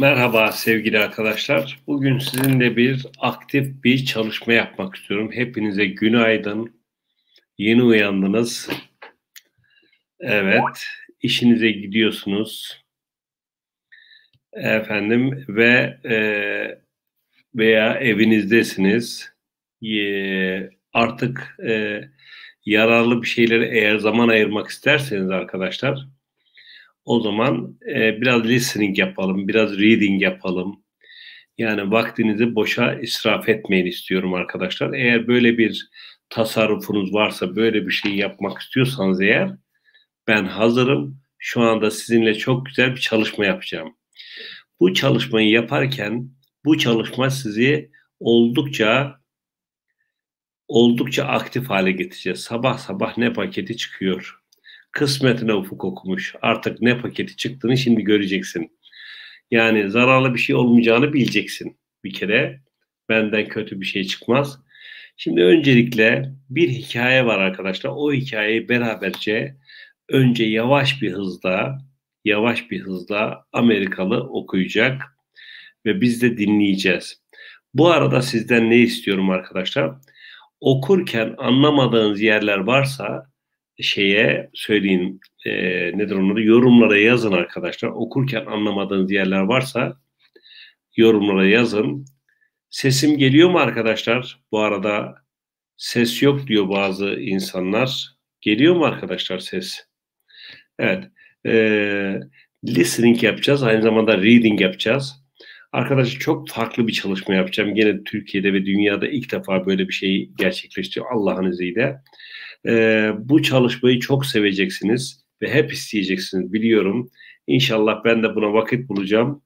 Merhaba sevgili arkadaşlar. Bugün sizinle bir aktif bir çalışma yapmak istiyorum. Hepinize günaydın. Yeni uyandınız. Evet, işinize gidiyorsunuz. Efendim ve e, veya evinizdesiniz. E, artık e, yararlı bir şeyleri eğer zaman ayırmak isterseniz arkadaşlar o zaman e, biraz listening yapalım, biraz reading yapalım. Yani vaktinizi boşa israf etmeyin istiyorum arkadaşlar. Eğer böyle bir tasarrufunuz varsa, böyle bir şey yapmak istiyorsanız eğer ben hazırım. Şu anda sizinle çok güzel bir çalışma yapacağım. Bu çalışmayı yaparken bu çalışma sizi oldukça oldukça aktif hale getireceğiz. Sabah sabah ne paketi çıkıyor? Kısmetine ufuk okumuş. Artık ne paketi çıktığını şimdi göreceksin. Yani zararlı bir şey olmayacağını bileceksin bir kere. Benden kötü bir şey çıkmaz. Şimdi öncelikle bir hikaye var arkadaşlar. O hikayeyi beraberce önce yavaş bir hızda, yavaş bir hızda Amerikalı okuyacak ve biz de dinleyeceğiz. Bu arada sizden ne istiyorum arkadaşlar? Okurken anlamadığınız yerler varsa şeye söyleyin e, nedir onları yorumlara yazın arkadaşlar. Okurken anlamadığınız yerler varsa yorumlara yazın. Sesim geliyor mu arkadaşlar? Bu arada ses yok diyor bazı insanlar. Geliyor mu arkadaşlar ses? Evet. E, listening yapacağız. Aynı zamanda reading yapacağız. Arkadaşlar çok farklı bir çalışma yapacağım. Gene Türkiye'de ve dünyada ilk defa böyle bir şey gerçekleştiriyor Allah'ın izniyle. E, bu çalışmayı çok seveceksiniz ve hep isteyeceksiniz biliyorum. İnşallah ben de buna vakit bulacağım.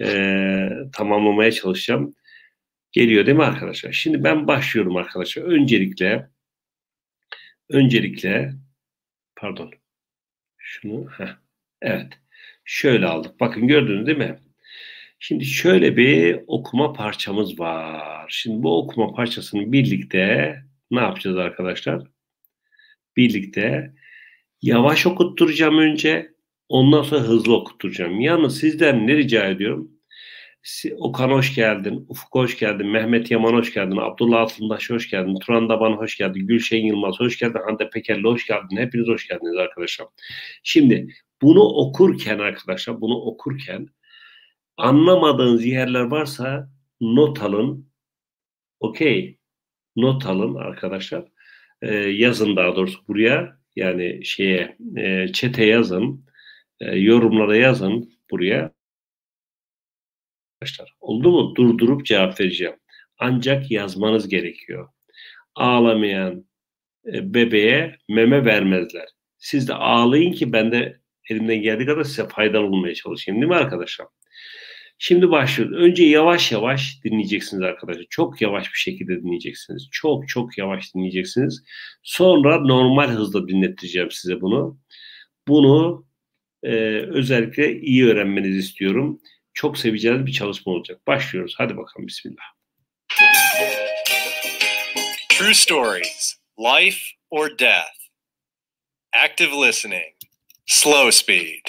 E, tamamlamaya çalışacağım. Geliyor değil mi arkadaşlar? Şimdi ben başlıyorum arkadaşlar. Öncelikle öncelikle pardon şunu heh, evet şöyle aldık. Bakın gördünüz değil mi? Şimdi şöyle bir okuma parçamız var. Şimdi bu okuma parçasını birlikte ne yapacağız arkadaşlar? Birlikte yavaş okutturacağım önce. Ondan sonra hızlı okutturacağım. Yalnız sizden ne rica ediyorum? Okan hoş geldin, Ufuk hoş geldin, Mehmet Yaman hoş geldin, Abdullah Altındaş hoş geldin, Turan Daban hoş geldin, Gülşen Yılmaz hoş geldin, Hande Pekerli hoş geldin. Hepiniz hoş geldiniz arkadaşlar. Şimdi bunu okurken arkadaşlar, bunu okurken anlamadığınız yerler varsa not alın. Okey. Not alın arkadaşlar e, yazın daha doğrusu buraya yani şeye e, çete yazın e, yorumlara yazın buraya. Arkadaşlar oldu mu? Durdurup cevap vereceğim. Ancak yazmanız gerekiyor. Ağlamayan e, bebeğe meme vermezler. Siz de ağlayın ki ben de elimden geldiği kadar size faydalı olmaya çalışayım değil mi arkadaşlar Şimdi başlıyoruz. Önce yavaş yavaş dinleyeceksiniz arkadaşlar. Çok yavaş bir şekilde dinleyeceksiniz. Çok çok yavaş dinleyeceksiniz. Sonra normal hızla dinleteceğim size bunu. Bunu e, özellikle iyi öğrenmenizi istiyorum. Çok seveceğiniz bir çalışma olacak. Başlıyoruz. Hadi bakalım. Bismillah. True stories. Life or death. Active listening. Slow speed.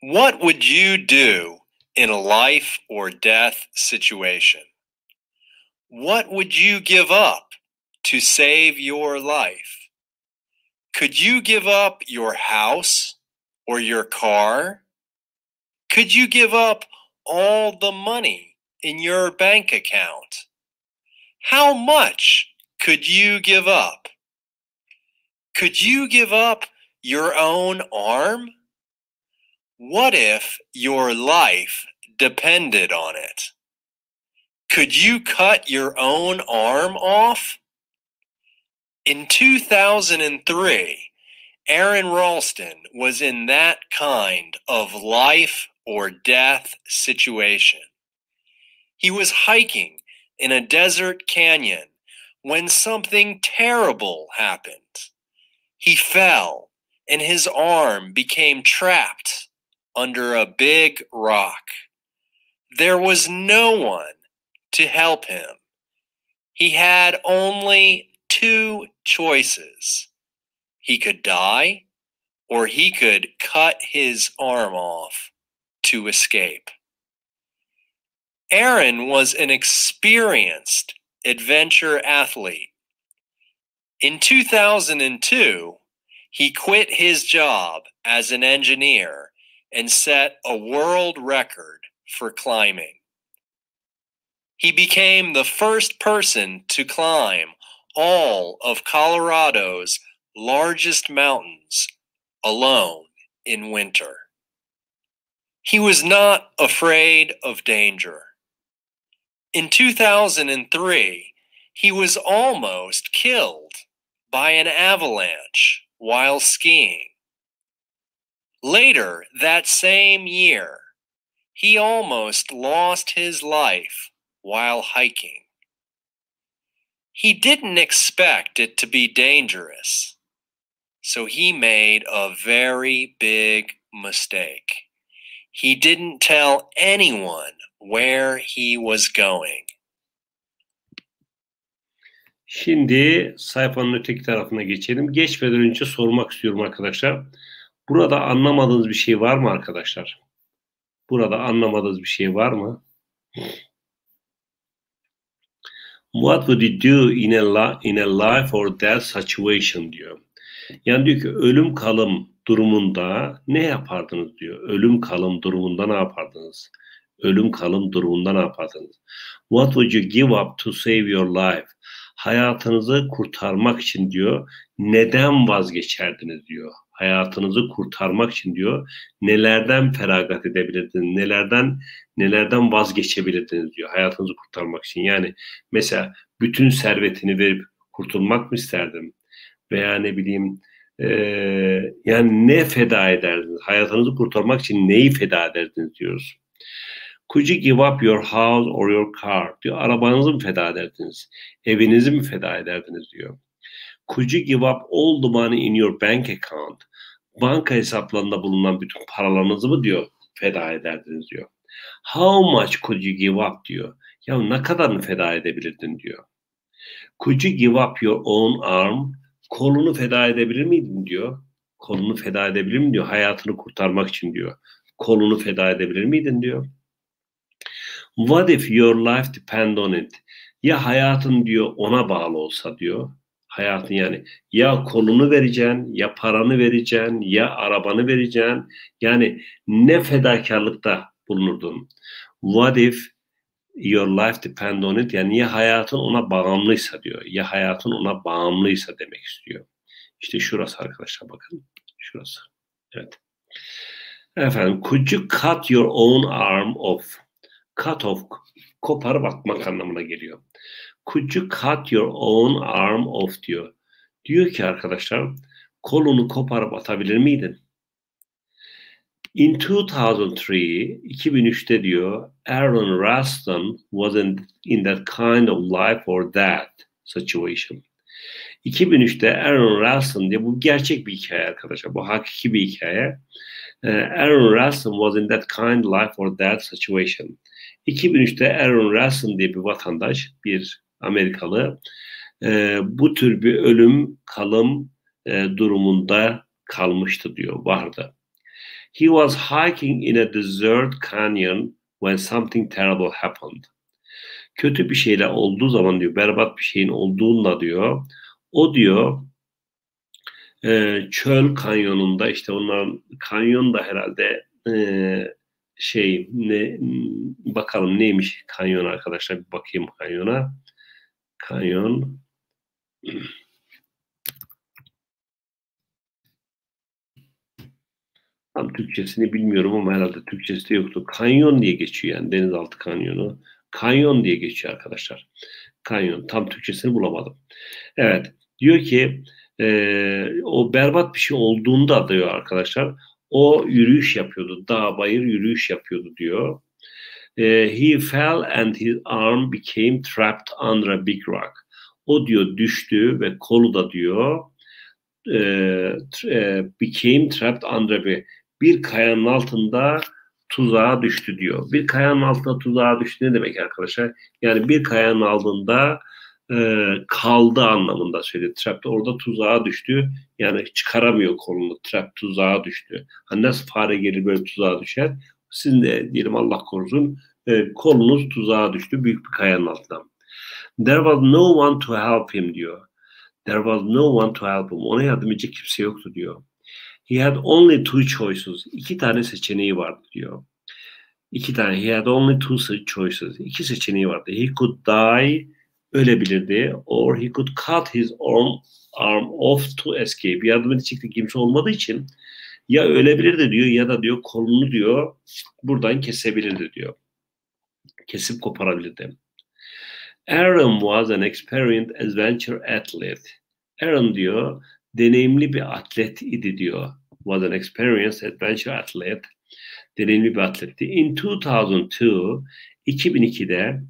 What would you do in a life or death situation. What would you give up to save your life? Could you give up your house or your car? Could you give up all the money in your bank account? How much could you give up? Could you give up your own arm? What if your life depended on it? Could you cut your own arm off? In 2003, Aaron Ralston was in that kind of life or death situation. He was hiking in a desert canyon when something terrible happened. He fell and his arm became trapped under a big rock. There was no one to help him. He had only two choices. He could die or he could cut his arm off to escape. Aaron was an experienced adventure athlete. In 2002, he quit his job as an engineer and set a world record for climbing. He became the first person to climb all of Colorado's largest mountains alone in winter. He was not afraid of danger. In 2003, he was almost killed by an avalanche while skiing. Later that same year, he almost lost his life while hiking. He didn't expect it to be dangerous, so he made a very big mistake. He didn't tell anyone where he was going. Şimdi sayfanın öteki tarafına geçelim. Geçmeden önce sormak istiyorum arkadaşlar. Burada anlamadığınız bir şey var mı arkadaşlar? Burada anlamadığınız bir şey var mı? What would you do in a, in a life or death situation diyor. Yani diyor ki ölüm kalım durumunda ne yapardınız diyor. Ölüm kalım durumunda ne yapardınız? ölüm kalım durumunda ne yapardınız? What would you give up to save your life? Hayatınızı kurtarmak için diyor. Neden vazgeçerdiniz diyor. Hayatınızı kurtarmak için diyor. Nelerden feragat edebilirdiniz? Nelerden nelerden vazgeçebilirdiniz diyor. Hayatınızı kurtarmak için. Yani mesela bütün servetini verip kurtulmak mı isterdin? Veya ne bileyim e, yani ne feda ederdiniz? Hayatınızı kurtarmak için neyi feda ederdiniz diyoruz. Could you give up your house or your car? diyor. Arabanızı mı feda ederdiniz? Evinizi mi feda ederdiniz diyor. Could you give up all the money in your bank account? Banka hesaplarında bulunan bütün paralarınızı mı diyor feda ederdiniz diyor. How much could you give up diyor. Ya ne kadarını feda edebilirdin diyor. Could you give up your own arm? Kolunu feda edebilir miydin diyor. Kolunu feda edebilir mi diyor. Hayatını kurtarmak için diyor. Kolunu feda edebilir miydin diyor. What if your life depend on it? Ya hayatın diyor ona bağlı olsa diyor. Hayatın yani ya kolunu vereceksin, ya paranı vereceksin, ya arabanı vereceksin. Yani ne fedakarlıkta bulunurdun. What if your life depend on it? Yani ya hayatın ona bağımlıysa diyor. Ya hayatın ona bağımlıysa demek istiyor. İşte şurası arkadaşlar bakın. Şurası. Evet. Efendim, could you cut your own arm off? cut off koparıp atmak anlamına geliyor. Could you cut your own arm off diyor. Diyor ki arkadaşlar kolunu koparıp atabilir miydin? In 2003, 2003'te diyor, Aaron Rustin wasn't in that kind of life or that situation. 2003'te Aaron Rustin diye bu gerçek bir hikaye arkadaşlar. Bu hakiki bir hikaye. Aaron Rustin was in that kind life or that situation. 2003'te Aaron Russell diye bir vatandaş, bir Amerikalı e, bu tür bir ölüm kalım e, durumunda kalmıştı diyor, vardı. He was hiking in a desert canyon when something terrible happened. Kötü bir şeyler olduğu zaman diyor, berbat bir şeyin olduğunda diyor, o diyor e, çöl kanyonunda işte onların kanyon da herhalde e, şey ne bakalım neymiş kanyon arkadaşlar bir bakayım kanyona. Kanyon Tam Türkçesini bilmiyorum ama herhalde Türkçesi de yoktu. Kanyon diye geçiyor yani denizaltı kanyonu. Kanyon diye geçiyor arkadaşlar. Kanyon. Tam Türkçesini bulamadım. Evet. Diyor ki e, o berbat bir şey olduğunda diyor arkadaşlar o yürüyüş yapıyordu. Dağ bayır yürüyüş yapıyordu diyor. Uh, he fell and his arm became trapped under a big rock. O diyor düştü ve kolu da diyor e, became trapped under bir bir kayanın altında tuzağa düştü diyor. Bir kayanın altında tuzağa düştü ne demek arkadaşlar? Yani bir kayanın altında e, kaldı anlamında söyledi. Trap orada tuzağa düştü. Yani çıkaramıyor kolunu. Trap tuzağa düştü. Hani nasıl fare gelir böyle tuzağa düşer? Sizin de diyelim Allah korusun e, kolunuz tuzağa düştü büyük bir kayanın altına. There was no one to help him diyor. There was no one to help him. Ona yardım edecek kimse yoktu diyor. He had only two choices. İki tane seçeneği vardı diyor. İki tane. He had only two choices. İki seçeneği vardı. He could die ölebilirdi. Or he could cut his arm, arm off to escape. Yardım edecek de kimse olmadığı için ya ölebilirdi diyor ya da diyor kolunu diyor buradan kesebilirdi diyor. Kesip koparabilirdi. Aaron was an experienced adventure athlete. Aaron diyor deneyimli bir atlet idi diyor. Was an experienced adventure athlete. Deneyimli bir atletti. In 2002, 2002'de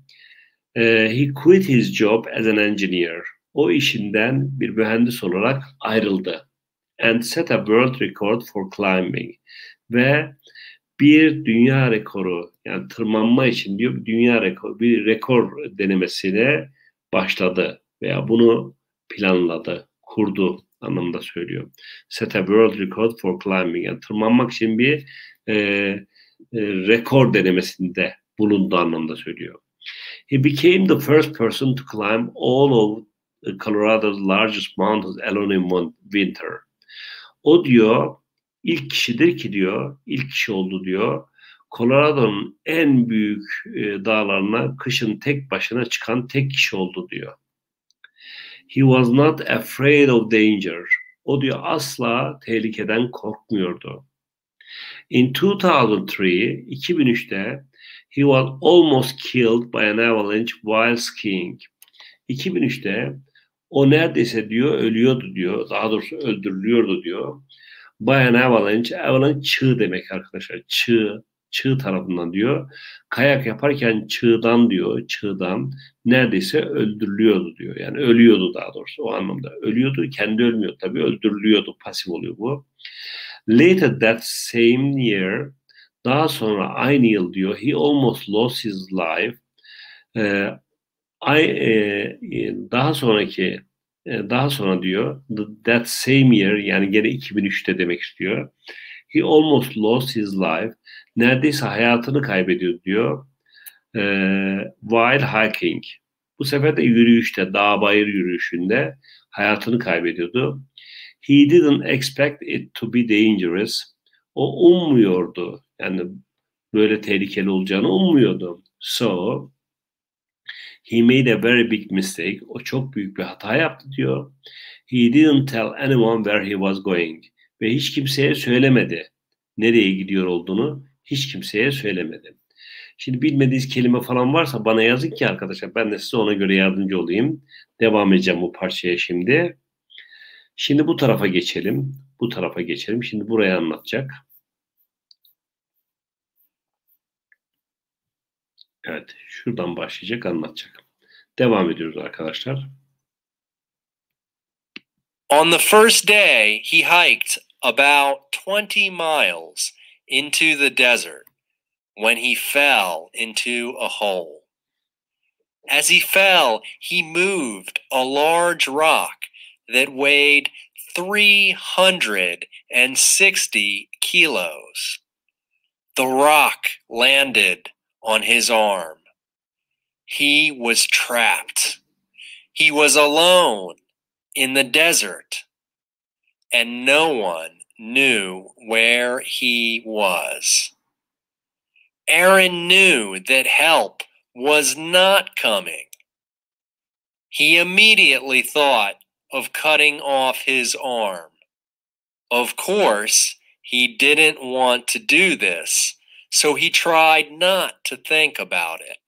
uh, he quit his job as an engineer. O işinden bir mühendis olarak ayrıldı. And set a world record for climbing. Ve bir dünya rekoru yani tırmanma için bir dünya rekoru bir rekor denemesine başladı veya bunu planladı, kurdu anlamında söylüyor. Set a world record for climbing yani tırmanmak için bir e, e, rekor denemesinde bulundu anlamda söylüyor. He became the first person to climb all of Colorado's largest mountains alone in winter. O diyor ilk kişidir ki diyor, ilk kişi oldu diyor. Colorado'nun en büyük e, dağlarına kışın tek başına çıkan tek kişi oldu diyor. He was not afraid of danger. O diyor asla tehlikeden korkmuyordu. In 2003, 2003'te he was almost killed by an avalanche while skiing. 2003'te o neredeyse diyor ölüyordu diyor. Daha doğrusu öldürülüyordu diyor. By an avalanche. Avalanche çığ demek arkadaşlar. Çığ. Çığ tarafından diyor. Kayak yaparken çığdan diyor. Çığdan neredeyse öldürülüyordu diyor. Yani ölüyordu daha doğrusu o anlamda. Ölüyordu. Kendi ölmüyor tabii. Öldürülüyordu. Pasif oluyor bu. Later that same year daha sonra aynı yıl diyor he almost lost his life. Ee, ay, e, daha sonraki e, daha sonra diyor that same year yani gene 2003'te demek istiyor. He almost lost his life. Neredeyse hayatını kaybediyor diyor. E, while hiking. Bu sefer de yürüyüşte, dağ bayır yürüyüşünde hayatını kaybediyordu. He didn't expect it to be dangerous. O ummuyordu. Yani böyle tehlikeli olacağını ummuyordu. So He made a very big mistake. O çok büyük bir hata yaptı diyor. He didn't tell anyone where he was going. Ve hiç kimseye söylemedi. Nereye gidiyor olduğunu hiç kimseye söylemedi. Şimdi bilmediğiniz kelime falan varsa bana yazın ki arkadaşlar ben de size ona göre yardımcı olayım. Devam edeceğim bu parçaya şimdi. Şimdi bu tarafa geçelim. Bu tarafa geçelim. Şimdi buraya anlatacak. Evet, şuradan başlayacak, anlatacak. Devam ediyoruz arkadaşlar. On the first day, he hiked about 20 miles into the desert when he fell into a hole. As he fell, he moved a large rock that weighed 360 kilos. The rock landed on his arm. He was trapped. He was alone in the desert, and no one knew where he was. Aaron knew that help was not coming. He immediately thought of cutting off his arm. Of course, he didn't want to do this so he tried not to think about it.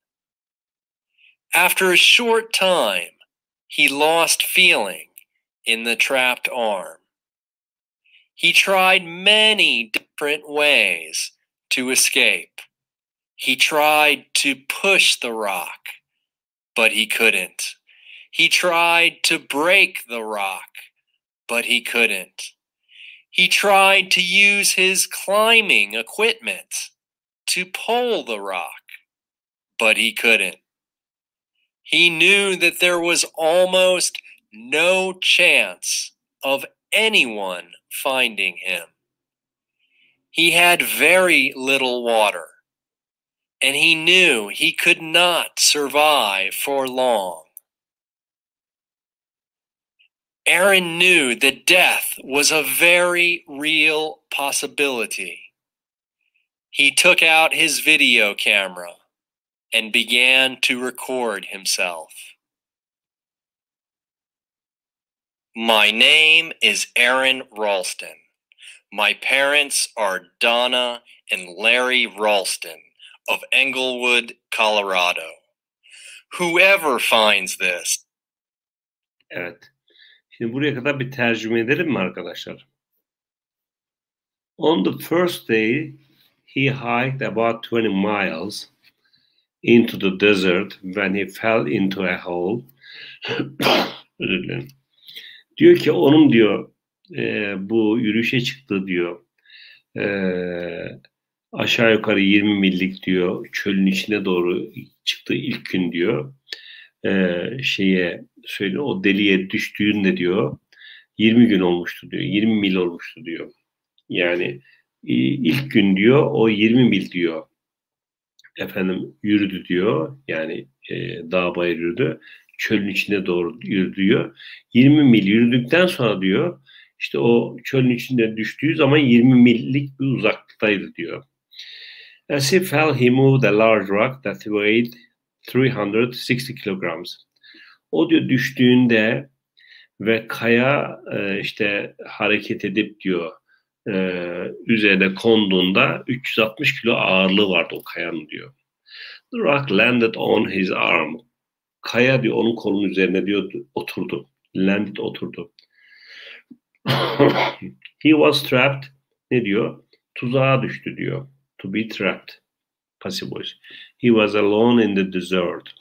After a short time, he lost feeling in the trapped arm. He tried many different ways to escape. He tried to push the rock, but he couldn't. He tried to break the rock, but he couldn't. He tried to use his climbing equipment to pull the rock, but he couldn't. He knew that there was almost no chance of anyone finding him. He had very little water, and he knew he could not survive for long. Aaron knew that death was a very real possibility. He took out his video camera and began to record himself. My name is Aaron Ralston. My parents are Donna and Larry Ralston of Englewood, Colorado. Whoever finds this. Evet. Şimdi buraya kadar bir tercüme edelim mi arkadaşlar? On the first day, he hiked about 20 miles into the desert when he fell into a hole. Özür dilerim. Diyor ki onun diyor e, bu yürüyüşe çıktı diyor. E, aşağı yukarı 20 millik diyor çölün içine doğru çıktı ilk gün diyor. E, şeye söyle o deliğe düştüğünde diyor 20 gün olmuştu diyor. 20 mil olmuştu diyor. Yani ilk gün diyor o 20 mil diyor efendim yürüdü diyor. Yani e, dağ bayır yürüdü. Çölün içine doğru yürüdü diyor. 20 mil yürüdükten sonra diyor işte o çölün içinde düştüğü zaman 20 millik bir uzaklıktaydı diyor. As he fell, he moved a large rock that weighed 360 kilograms. O diyor düştüğünde ve kaya e, işte hareket edip diyor e, üzerine konduğunda 360 kilo ağırlığı vardı o kayanın diyor. The rock landed on his arm. Kaya diyor onun kolunun üzerine diyor oturdu. Landed oturdu. He was trapped. Ne diyor? Tuzağa düştü diyor. To be trapped. Passive voice. He was alone in the desert.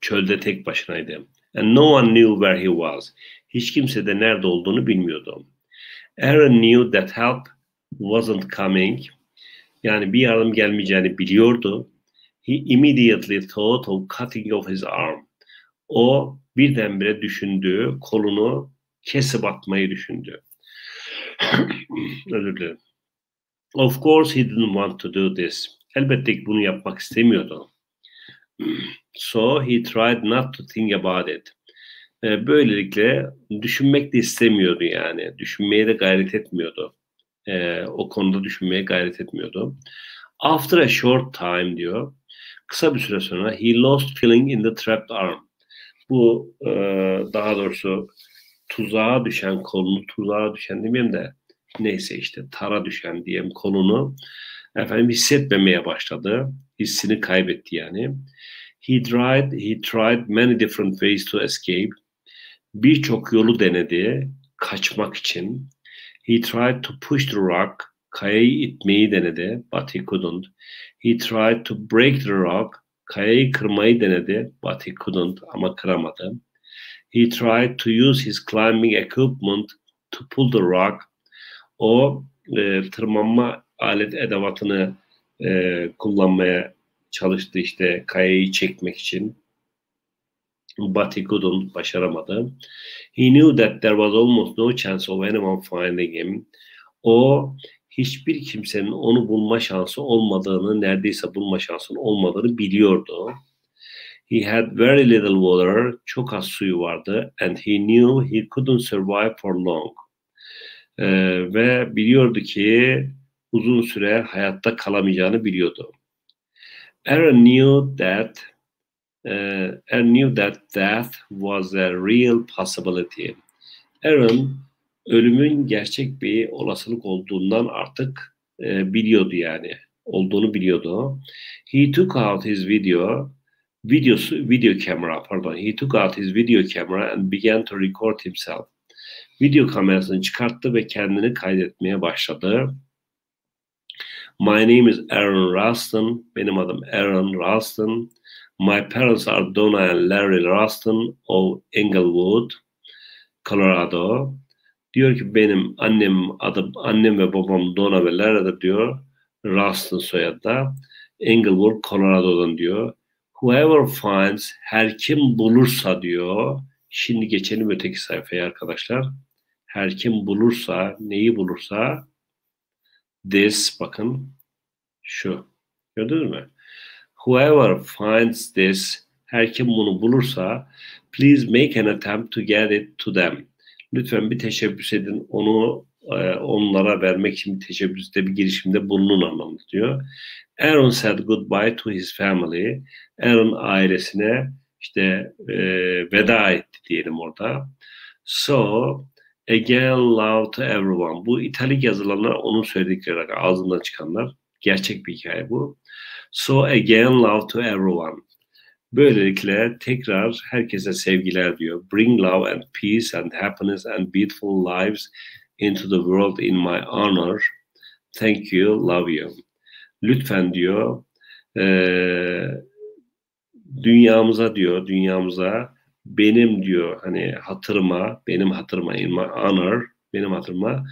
Çölde tek başınaydı. And no one knew where he was. Hiç kimse de nerede olduğunu bilmiyordu. Aaron knew that help wasn't coming. Yani bir yardım gelmeyeceğini biliyordu. He immediately thought of cutting off his arm. O birdenbire düşündü, kolunu kesip atmayı düşündü. Özür dilerim. Of course he didn't want to do this. Elbette ki bunu yapmak istemiyordu. So he tried not to think about it. Ee, böylelikle düşünmek de istemiyordu yani. Düşünmeye de gayret etmiyordu. Ee, o konuda düşünmeye gayret etmiyordu. After a short time diyor. Kısa bir süre sonra he lost feeling in the trapped arm. Bu e, daha doğrusu tuzağa düşen kolunu, tuzağa düşen demeyeyim de neyse işte tara düşen diyeyim kolunu efendim hissetmemeye başladı. Hissini kaybetti yani. He tried, he tried many different ways to escape. Birçok yolu denedi kaçmak için. He tried to push the rock. Kayayı itmeyi denedi, but he couldn't. He tried to break the rock. Kayayı kırmayı denedi, but he couldn't ama kıramadı. He tried to use his climbing equipment to pull the rock. O e, tırmanma alet edevatını e, kullanmaya çalıştı işte kayayı çekmek için. But he couldn't, başaramadı. He knew that there was almost no chance of anyone finding him. O hiçbir kimsenin onu bulma şansı olmadığını, neredeyse bulma şansının olmadığını biliyordu. He had very little water, çok az suyu vardı and he knew he couldn't survive for long. Ee, ve biliyordu ki uzun süre hayatta kalamayacağını biliyordu. Aaron knew that uh, Aaron knew that death was a real possibility. Aaron ölümün gerçek bir olasılık olduğundan artık e, biliyordu yani. Olduğunu biliyordu. He took out his video video video camera pardon he took out his video camera and began to record himself. Video kamerasını çıkarttı ve kendini kaydetmeye başladı. My name is Aaron Ralston. Benim adım Aaron Ralston. My parents are Donna and Larry Ralston of Englewood, Colorado. Diyor ki benim annem adım annem ve babam Donna ve Larry'dir diyor. Ralston soyadı. Englewood, Colorado'dan diyor. Whoever finds, her kim bulursa diyor. Şimdi geçelim öteki sayfaya arkadaşlar. Her kim bulursa, neyi bulursa this bakın şu. Gördünüz mü? Whoever finds this her kim bunu bulursa please make an attempt to get it to them. Lütfen bir teşebbüs edin onu e, onlara vermek için bir teşebbüste bir girişimde bulunun anlamında diyor. Aaron said goodbye to his family. Aaron ailesine işte e, veda etti diyelim orada. So again love to everyone. Bu italik yazılanlar onun söyledikleri ağzından çıkanlar. Gerçek bir hikaye bu. So again love to everyone. Böylelikle tekrar herkese sevgiler diyor. Bring love and peace and happiness and beautiful lives into the world in my honor. Thank you, love you. Lütfen diyor, e, dünyamıza diyor, dünyamıza benim diyor hani hatırıma, benim hatırıma, in my honor, benim hatırıma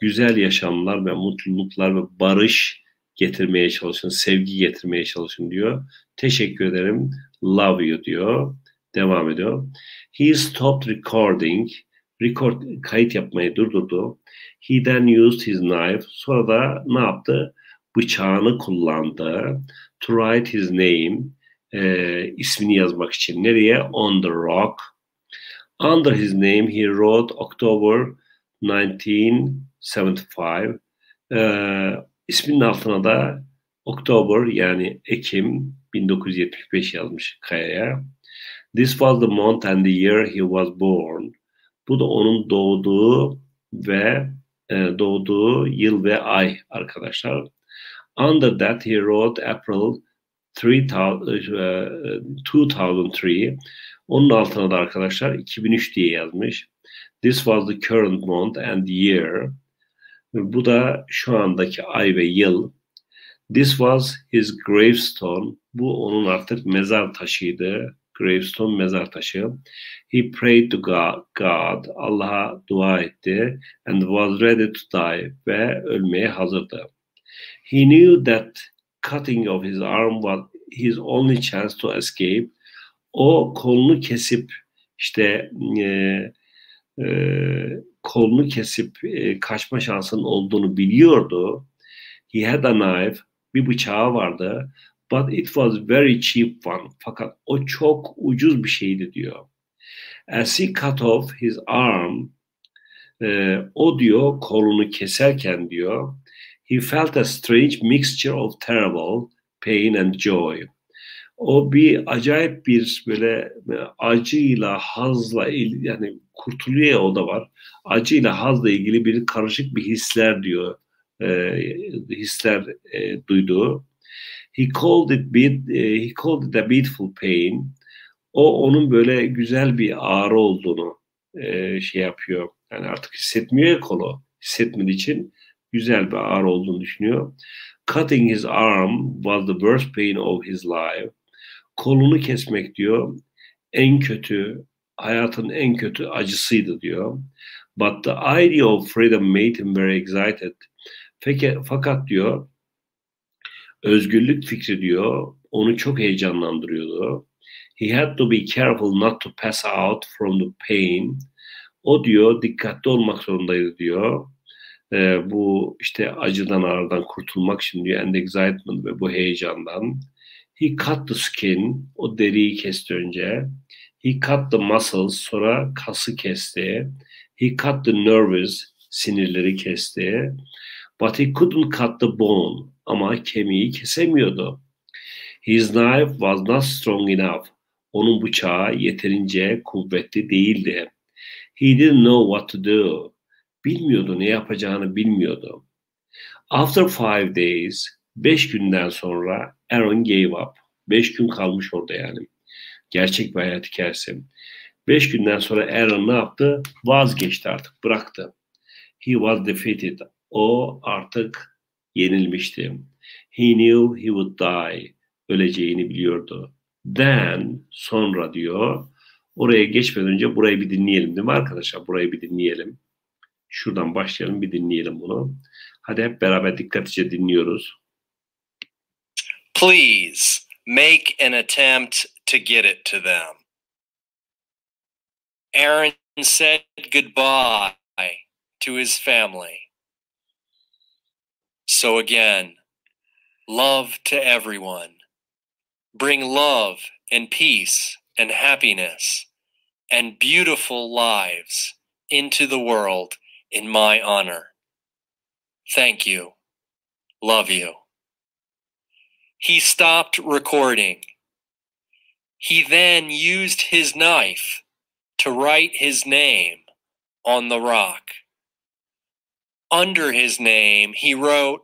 güzel yaşamlar ve mutluluklar ve barış getirmeye çalışın, sevgi getirmeye çalışın diyor. Teşekkür ederim, love you diyor. Devam ediyor. He stopped recording. Record, kayıt yapmayı durdurdu. He then used his knife. Sonra da ne yaptı? Bıçağını kullandı. To write his name. E, ismini yazmak için. Nereye? On the rock. Under his name he wrote October 1975. E, isminin altına da October yani Ekim 1975 yazmış Kaya'ya. This was the month and the year he was born. Bu da onun doğduğu ve e, doğduğu yıl ve ay arkadaşlar. Under that he wrote April 2003. Onun altına da arkadaşlar 2003 diye yazmış. This was the current month and year. Bu da şu andaki ay ve yıl. This was his gravestone. Bu onun artık mezar taşıydı. Gravestone mezar taşı. He prayed to God, Allah'a dua etti and was ready to die ve ölmeye hazırdı. He knew that cutting of his arm was his only chance to escape. O kolunu kesip işte e, e, kolunu kesip e, kaçma şansının olduğunu biliyordu. He had a knife, bir bıçağı vardı. But it was very cheap one. Fakat o çok ucuz bir şeydi diyor. As he cut off his arm, e, o diyor kolunu keserken diyor, he felt a strange mixture of terrible pain and joy. O bir acayip bir böyle acıyla, hazla yani kurtuluyor o da var. Acıyla, hazla ilgili bir karışık bir hisler diyor. E, hisler e, duyduğu. He called it be, e, he called it a beautiful pain. O onun böyle güzel bir ağrı olduğunu e, şey yapıyor. Yani artık hissetmiyor ya kolu. Hissetmediği için güzel bir ağrı olduğunu düşünüyor. Cutting his arm was the worst pain of his life. Kolunu kesmek diyor en kötü, hayatın en kötü acısıydı diyor. But the idea of freedom made him very excited. Fakat, fakat diyor özgürlük fikri diyor onu çok heyecanlandırıyordu. He had to be careful not to pass out from the pain. O diyor dikkatli olmak zorundaydı diyor. Ee, bu işte acıdan ağrıdan kurtulmak için diyor and excitement ve bu heyecandan. He cut the skin. O deriyi kesti önce. He cut the muscles. Sonra kası kesti. He cut the nerves. Sinirleri kesti. But he couldn't cut the bone. Ama kemiği kesemiyordu. His knife was not strong enough. Onun bıçağı yeterince kuvvetli değildi. He didn't know what to do. Bilmiyordu ne yapacağını bilmiyordu. After five days, beş günden sonra Aaron gave up. Beş gün kalmış orada yani. Gerçek bir hayat hikayesi. Beş günden sonra Aaron ne yaptı? Vazgeçti artık, bıraktı. He was defeated. O artık yenilmişti. He knew he would die. Öleceğini biliyordu. Then, sonra diyor, oraya geçmeden önce burayı bir dinleyelim değil mi arkadaşlar? Burayı bir dinleyelim. Şuradan başlayalım, bir dinleyelim bunu. Hadi hep beraber dikkatlice dinliyoruz. Please make an attempt to get it to them. Aaron said goodbye to his family. So again, love to everyone. Bring love and peace and happiness and beautiful lives into the world in my honor. Thank you. Love you. He stopped recording. He then used his knife to write his name on the rock. Under his name, he wrote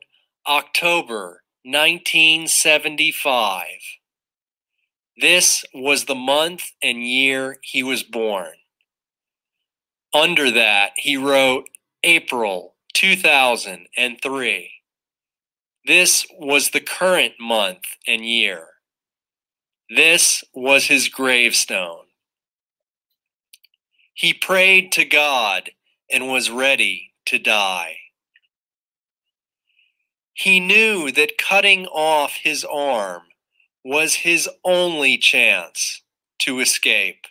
October 1975. This was the month and year he was born. Under that, he wrote April 2003. This was the current month and year. This was his gravestone. He prayed to God and was ready to die. He knew that cutting off his arm was his only chance to escape.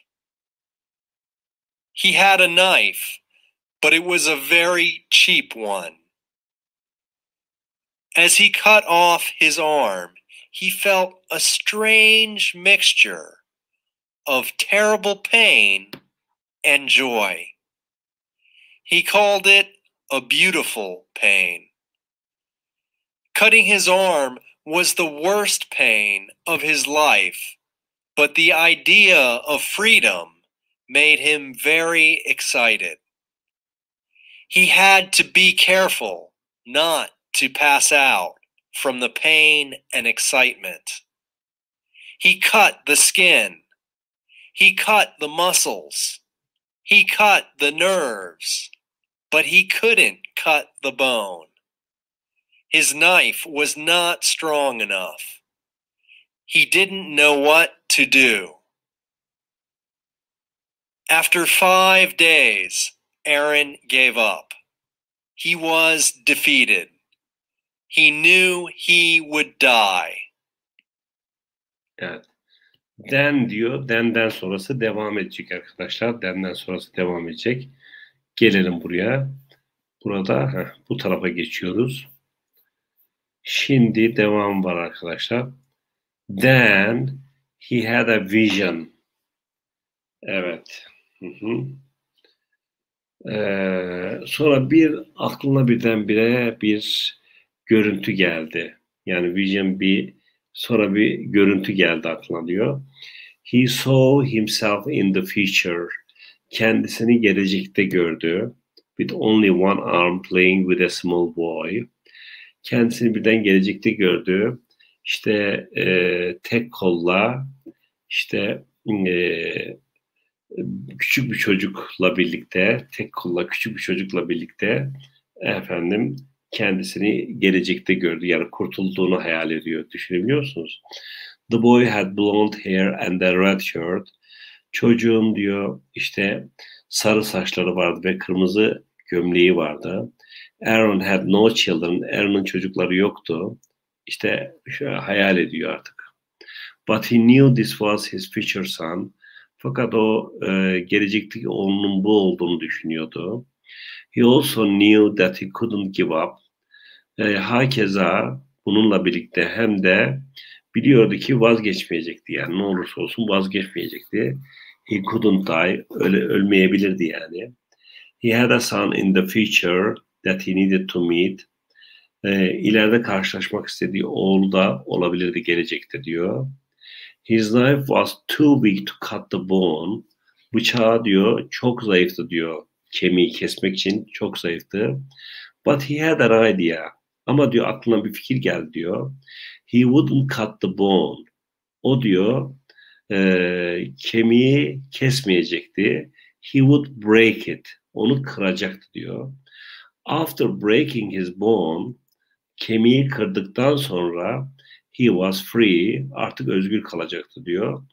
He had a knife, but it was a very cheap one. As he cut off his arm, he felt a strange mixture of terrible pain and joy. He called it a beautiful pain. Cutting his arm was the worst pain of his life, but the idea of freedom made him very excited. He had to be careful not to pass out from the pain and excitement. He cut the skin. He cut the muscles. He cut the nerves, but he couldn't cut the bone. His knife was not strong enough. He didn't know what to do. After five days, Aaron gave up. He was defeated. He knew he would die. Evet. Den diyor. Den'den sonrası devam edecek arkadaşlar. Den'den sonrası devam edecek. Gelelim buraya. Burada heh, bu tarafa geçiyoruz. Şimdi devam var arkadaşlar. Then he had a vision. Evet. Hı hı. Ee, sonra bir aklına birdenbire bir görüntü geldi. Yani vision bir sonra bir görüntü geldi aklına diyor. He saw himself in the future. Kendisini gelecekte gördü. With only one arm playing with a small boy kendisini birden gelecekte gördü. İşte e, tek kolla işte e, küçük bir çocukla birlikte, tek kolla küçük bir çocukla birlikte efendim kendisini gelecekte gördü. Yani kurtulduğunu hayal ediyor. Düşünebiliyor musunuz? The boy had blonde hair and a red shirt. Çocuğun diyor işte sarı saçları vardı ve kırmızı gömleği vardı. Aaron had no children. Aaron'ın çocukları yoktu. İşte hayal ediyor artık. But he knew this was his future son. Fakat o e, gelecekteki oğlunun bu olduğunu düşünüyordu. He also knew that he couldn't give up. E, hakeza bununla birlikte hem de biliyordu ki vazgeçmeyecekti yani ne olursa olsun vazgeçmeyecekti. He couldn't die, öyle ölmeyebilirdi yani. He had a son in the future that he needed to meet. E, ileride karşılaşmak istediği oğlu da olabilirdi gelecekte diyor. His knife was too weak to cut the bone. Bıçağı diyor çok zayıftı diyor. Kemiği kesmek için çok zayıftı. But he had an idea. Ama diyor aklına bir fikir geldi diyor. He wouldn't cut the bone. O diyor e, kemiği kesmeyecekti. He would break it. Onu kıracaktı diyor. After breaking his bone, kemiği kırdıktan sonra he was free, artık özgür kalacaktı diyor.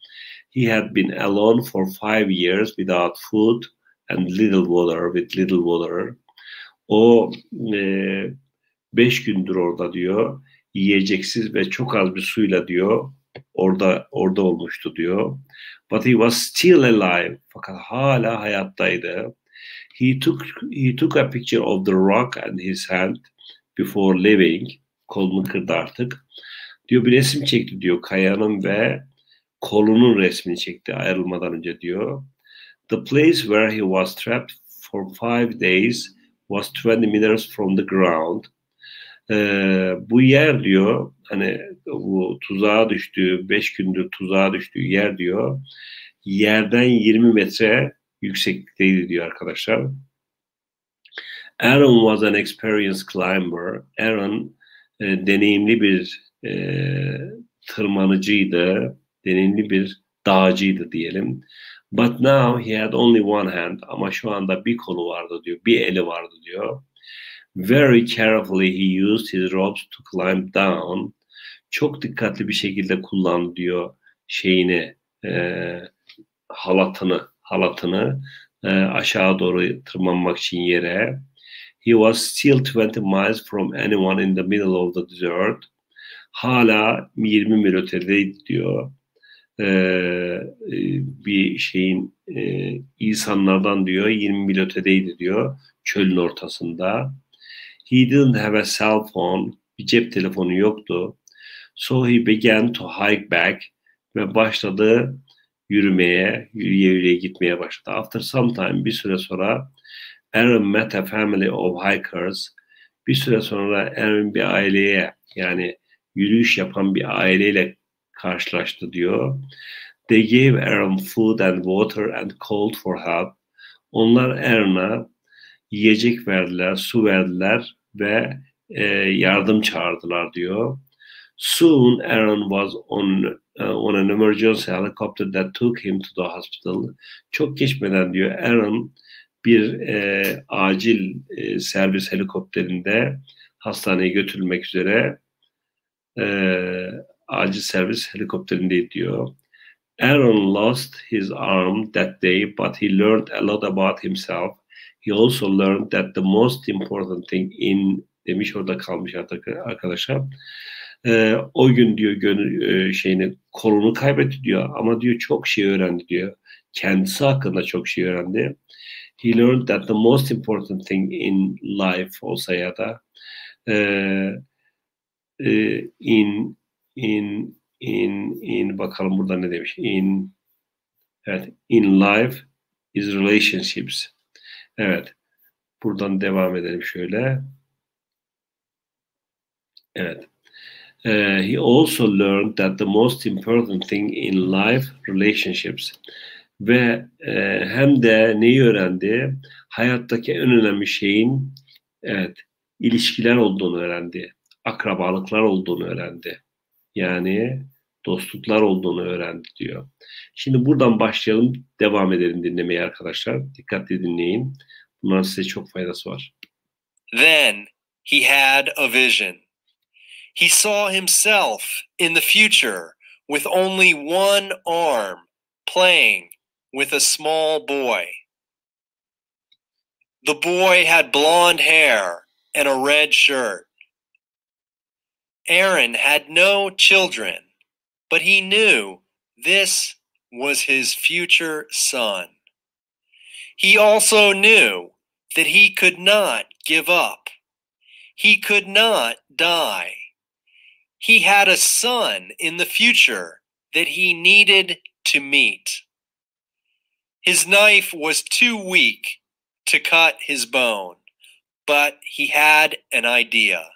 He had been alone for five years without food and little water, with little water. O e, beş gündür orada diyor, yiyeceksiz ve çok az bir suyla diyor, orada orada olmuştu diyor. But he was still alive, fakat hala hayattaydı. He took he took a picture of the rock and his hand before leaving. Kolunu kırdı artık. Diyor bir resim çekti diyor kayanın ve kolunun resmini çekti ayrılmadan önce diyor. The place where he was trapped for five days was 20 meters from the ground. Ee, bu yer diyor hani bu tuzağa düştüğü, beş gündür tuzağa düştüğü yer diyor yerden 20 metre yükseklikteydi diyor arkadaşlar. Aaron was an experienced climber. Aaron e, deneyimli bir e, tırmanıcıydı, deneyimli bir dağcıydı diyelim. But now he had only one hand ama şu anda bir kolu vardı diyor, bir eli vardı diyor. Very carefully he used his ropes to climb down. Çok dikkatli bir şekilde kullandı diyor şeyini, e, halatını, halatını e, aşağı doğru tırmanmak için yere. He was still 20 miles from anyone in the middle of the desert. Hala 20 mil ötedeydi diyor. Ee, bir şeyin e, insanlardan diyor 20 mil ötedeydi diyor çölün ortasında. He didn't have a cell phone. Bir cep telefonu yoktu. So he began to hike back ve başladı yürümeye, yürüye yürüye gitmeye başladı. After some time, bir süre sonra Aaron met a family of hikers. Bir süre sonra Aaron bir aileye yani yürüyüş yapan bir aileyle karşılaştı diyor. They gave Aaron food and water and called for help. Onlar Aaron'a yiyecek verdiler, su verdiler ve e, yardım çağırdılar diyor. Soon Aaron was on uh, on an emergency helicopter that took him to the hospital. Çok geçmeden diyor Aaron bir e, acil e, servis helikopterinde hastaneye götürülmek üzere e, acil servis helikopterinde diyor. Aaron lost his arm that day, but he learned a lot about himself. He also learned that the most important thing in demiş orada kalmış artık arkadaşlar. Ee, o gün diyor gönül e, şeyini kolunu kaybetti diyor ama diyor çok şey öğrendi diyor. Kendisi hakkında çok şey öğrendi. He learned that the most important thing in life olsa ya da e, e, in in in in bakalım burada ne demiş. In evet in life is relationships. Evet. Buradan devam edelim şöyle. Evet. Uh, he also learned that the most important thing in life relationships ve e, hem de neyi öğrendi? Hayattaki en önemli şeyin evet ilişkiler olduğunu öğrendi. Akrabalıklar olduğunu öğrendi. Yani dostluklar olduğunu öğrendi diyor. Şimdi buradan başlayalım, devam edelim dinlemeye arkadaşlar. Dikkatli dinleyin. Bunların size çok faydası var. Then he had a vision. He saw himself in the future with only one arm playing with a small boy. The boy had blond hair and a red shirt. Aaron had no children, but he knew this was his future son. He also knew that he could not give up. He could not die. He had a son in the future that he needed to meet. His knife was too weak to cut his bone, but he had an idea.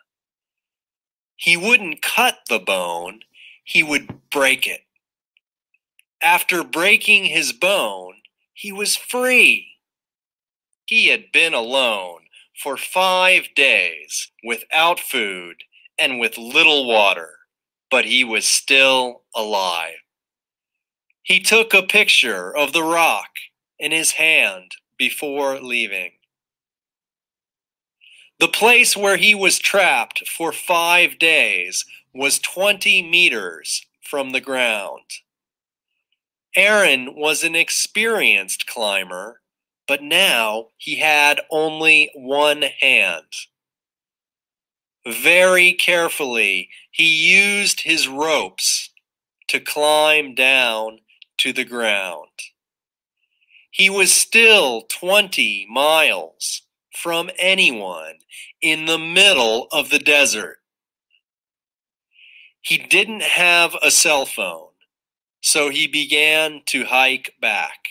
He wouldn't cut the bone, he would break it. After breaking his bone, he was free. He had been alone for five days without food and with little water, but he was still alive. He took a picture of the rock in his hand before leaving. The place where he was trapped for five days was 20 meters from the ground. Aaron was an experienced climber, but now he had only one hand. Very carefully, he used his ropes to climb down to the ground. He was still 20 miles from anyone in the middle of the desert. He didn't have a cell phone, so he began to hike back.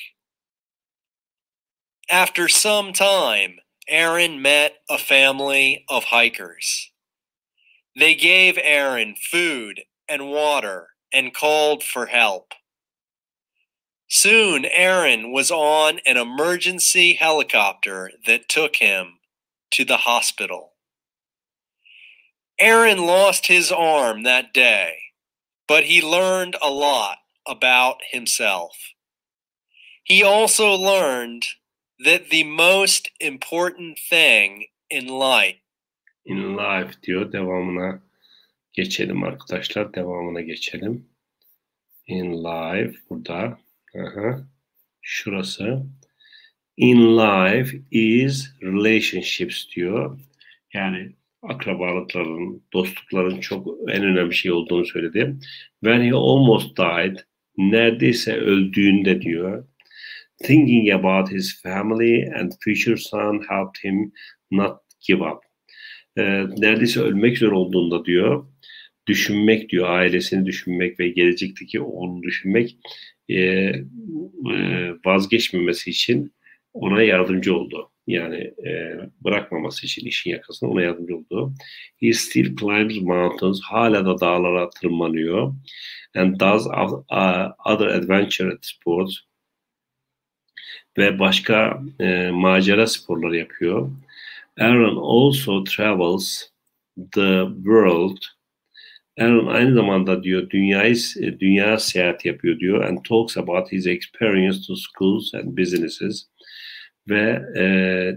After some time, Aaron met a family of hikers. They gave Aaron food and water and called for help. Soon, Aaron was on an emergency helicopter that took him to the hospital. Aaron lost his arm that day, but he learned a lot about himself. He also learned that the most important thing in life In life diyor. Devamına geçelim arkadaşlar. Devamına geçelim. In life burada. Aha. Şurası. In life is relationships diyor. Yani akrabalıkların, dostlukların çok en önemli şey olduğunu söyledi. When he almost died, neredeyse öldüğünde diyor. Thinking about his family and future son helped him not give up. Ee, neredeyse ölmek üzere olduğunda diyor, düşünmek diyor, ailesini düşünmek ve gelecekteki oğlunu düşünmek e, e, vazgeçmemesi için ona yardımcı oldu. Yani e, bırakmaması için işin yakasını ona yardımcı oldu. He still climbs mountains. Hala da dağlara tırmanıyor. And does other adventure sports. Ve başka e, macera sporları yapıyor. Aaron also travels the world Aaron aynı zamanda diyor dünyayı dünya seyahat yapıyor diyor and talks about his experience to schools and businesses ve e,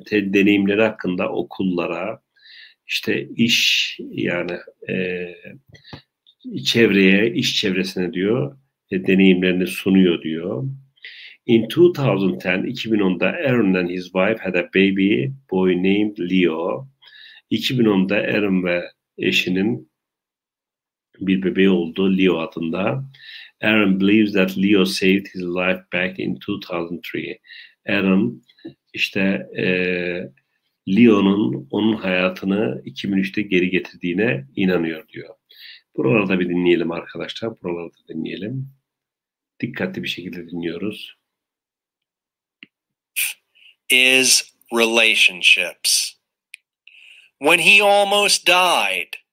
te, deneyimleri hakkında okullara işte iş yani e, çevreye iş çevresine diyor e, deneyimlerini sunuyor diyor. In 2010, 2010'da Aaron and his wife had a baby boy named Leo. 2010'da Aaron ve eşinin bir bebeği oldu Leo adında. Aaron believes that Leo saved his life back in 2003. Aaron işte e, Leo'nun onun hayatını 2003'te geri getirdiğine inanıyor diyor. Buralarda bir dinleyelim arkadaşlar. Buralarda dinleyelim. Dikkatli bir şekilde dinliyoruz. Is relationships. When he almost died,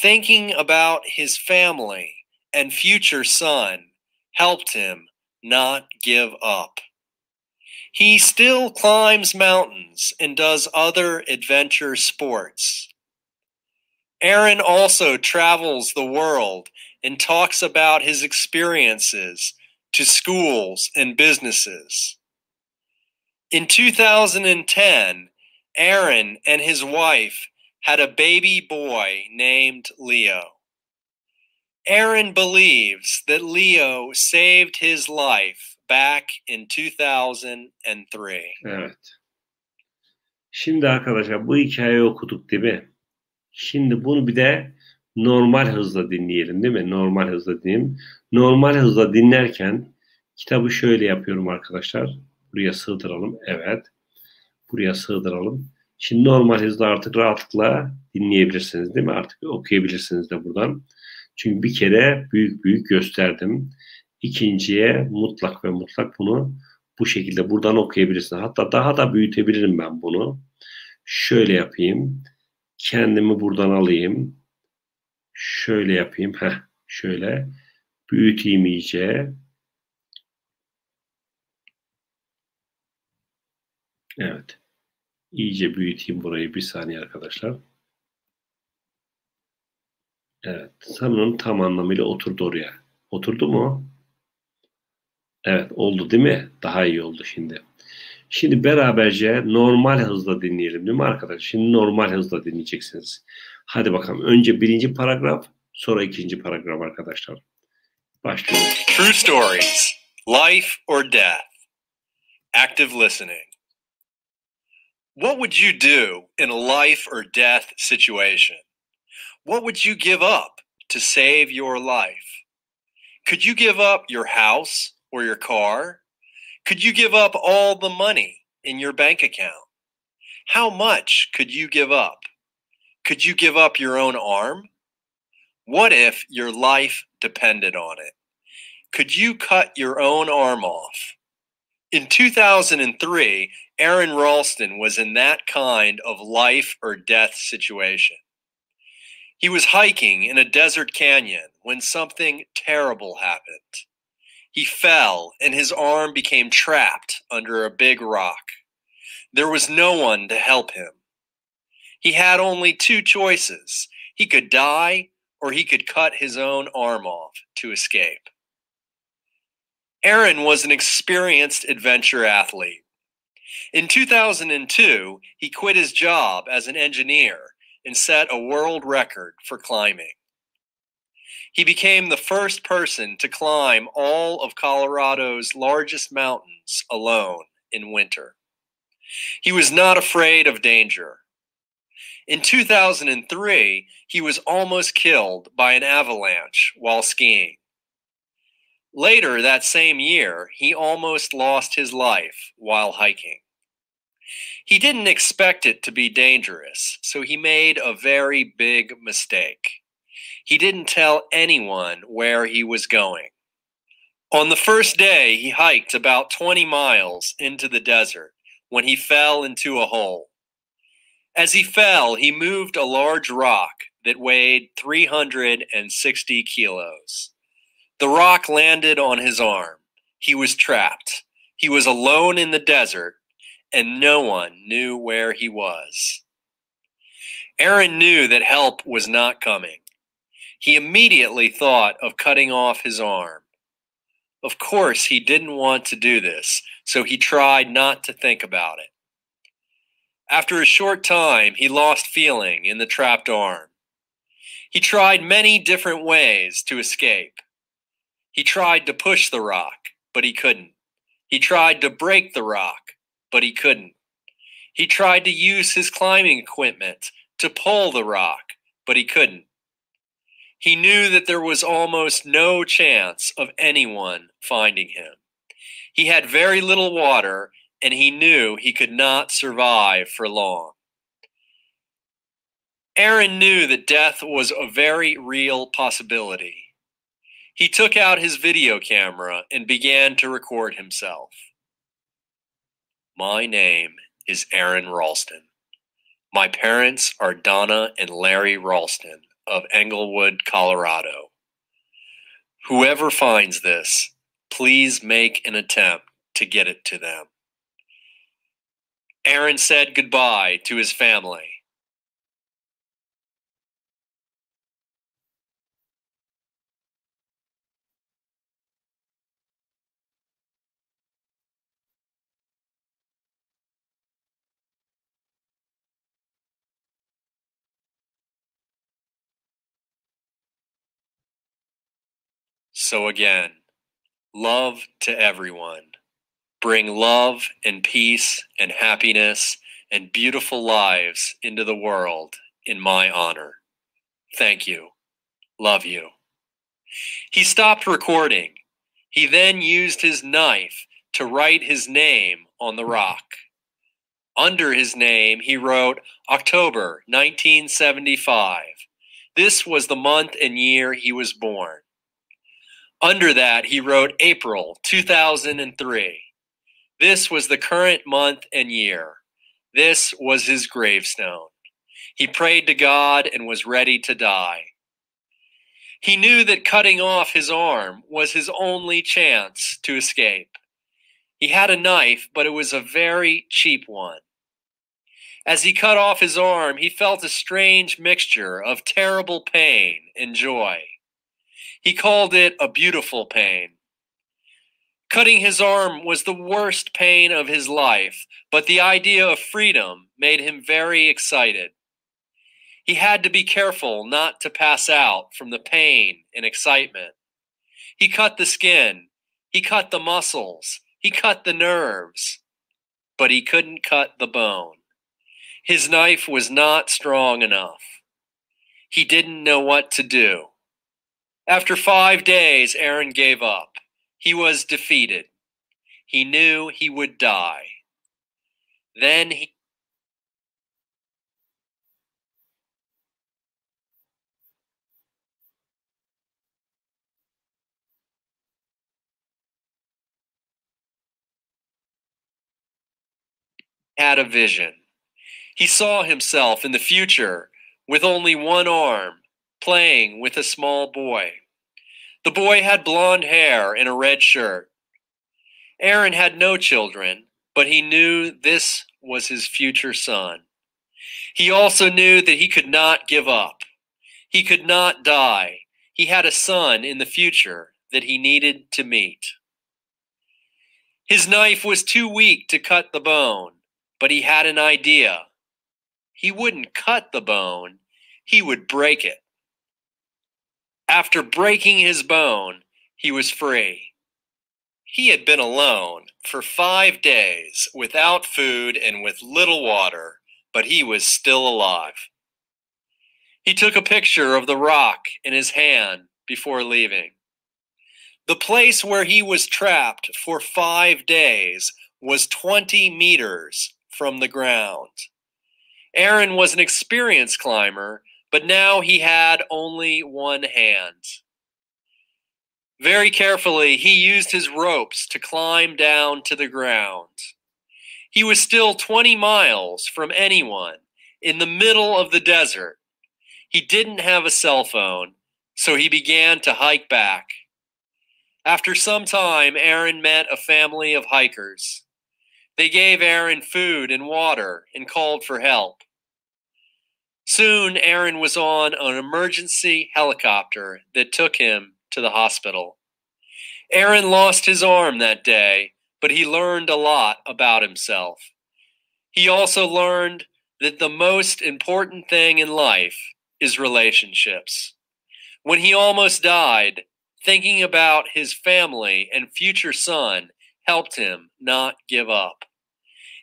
Thinking about his family and future son helped him not give up. He still climbs mountains and does other adventure sports. Aaron also travels the world and talks about his experiences to schools and businesses. In 2010, Aaron and his wife had a baby boy named Leo. Aaron believes that Leo saved his life back in 2003. Evet. Şimdi arkadaşlar bu hikayeyi okuduk değil mi? Şimdi bunu bir de normal hızla dinleyelim değil mi? Normal hızla dinleyelim. Normal hızla dinlerken kitabı şöyle yapıyorum arkadaşlar. Buraya sığdıralım. Evet. Buraya sığdıralım. Şimdi normal hızla artık rahatlıkla dinleyebilirsiniz değil mi? Artık okuyabilirsiniz de buradan. Çünkü bir kere büyük büyük gösterdim. İkinciye mutlak ve mutlak bunu bu şekilde buradan okuyabilirsiniz. Hatta daha da büyütebilirim ben bunu. Şöyle yapayım. Kendimi buradan alayım. Şöyle yapayım. Heh, şöyle büyüteyim iyice. Evet. İyice büyüteyim burayı bir saniye arkadaşlar. Evet. Sanırım tam anlamıyla oturdu oraya. Oturdu mu? Evet oldu değil mi? Daha iyi oldu şimdi. Şimdi beraberce normal hızla dinleyelim değil mi arkadaşlar? Şimdi normal hızla dinleyeceksiniz. Hadi bakalım. Önce birinci paragraf, sonra ikinci paragraf arkadaşlar. Başlıyoruz. True stories, life or death, active listening. What would you do in a life or death situation? What would you give up to save your life? Could you give up your house or your car? Could you give up all the money in your bank account? How much could you give up? Could you give up your own arm? What if your life depended on it? Could you cut your own arm off? In 2003, Aaron Ralston was in that kind of life or death situation. He was hiking in a desert canyon when something terrible happened. He fell and his arm became trapped under a big rock. There was no one to help him. He had only two choices he could die or he could cut his own arm off to escape. Aaron was an experienced adventure athlete. In 2002, he quit his job as an engineer and set a world record for climbing. He became the first person to climb all of Colorado's largest mountains alone in winter. He was not afraid of danger. In 2003, he was almost killed by an avalanche while skiing. Later that same year, he almost lost his life while hiking. He didn't expect it to be dangerous, so he made a very big mistake. He didn't tell anyone where he was going. On the first day, he hiked about 20 miles into the desert when he fell into a hole. As he fell, he moved a large rock that weighed 360 kilos. The rock landed on his arm. He was trapped. He was alone in the desert, and no one knew where he was. Aaron knew that help was not coming. He immediately thought of cutting off his arm. Of course, he didn't want to do this, so he tried not to think about it. After a short time, he lost feeling in the trapped arm. He tried many different ways to escape. He tried to push the rock, but he couldn't. He tried to break the rock, but he couldn't. He tried to use his climbing equipment to pull the rock, but he couldn't. He knew that there was almost no chance of anyone finding him. He had very little water, and he knew he could not survive for long. Aaron knew that death was a very real possibility. He took out his video camera and began to record himself. My name is Aaron Ralston. My parents are Donna and Larry Ralston of Englewood, Colorado. Whoever finds this, please make an attempt to get it to them. Aaron said goodbye to his family So again, love to everyone. Bring love and peace and happiness and beautiful lives into the world in my honor. Thank you. Love you. He stopped recording. He then used his knife to write his name on the rock. Under his name, he wrote October 1975. This was the month and year he was born. Under that, he wrote April 2003. This was the current month and year. This was his gravestone. He prayed to God and was ready to die. He knew that cutting off his arm was his only chance to escape. He had a knife, but it was a very cheap one. As he cut off his arm, he felt a strange mixture of terrible pain and joy. He called it a beautiful pain. Cutting his arm was the worst pain of his life, but the idea of freedom made him very excited. He had to be careful not to pass out from the pain and excitement. He cut the skin, he cut the muscles, he cut the nerves, but he couldn't cut the bone. His knife was not strong enough. He didn't know what to do. After five days, Aaron gave up. He was defeated. He knew he would die. Then he had a vision. He saw himself in the future with only one arm playing with a small boy. The boy had blond hair and a red shirt. Aaron had no children, but he knew this was his future son. He also knew that he could not give up. He could not die. He had a son in the future that he needed to meet. His knife was too weak to cut the bone, but he had an idea. He wouldn't cut the bone, he would break it. After breaking his bone, he was free. He had been alone for five days without food and with little water, but he was still alive. He took a picture of the rock in his hand before leaving. The place where he was trapped for five days was 20 meters from the ground. Aaron was an experienced climber, but now he had only one hand. Very carefully, he used his ropes to climb down to the ground. He was still 20 miles from anyone in the middle of the desert. He didn't have a cell phone, so he began to hike back. After some time, Aaron met a family of hikers. They gave Aaron food and water and called for help. Soon, Aaron was on an emergency helicopter that took him to the hospital. Aaron lost his arm that day, but he learned a lot about himself. He also learned that the most important thing in life is relationships. When he almost died, thinking about his family and future son helped him not give up.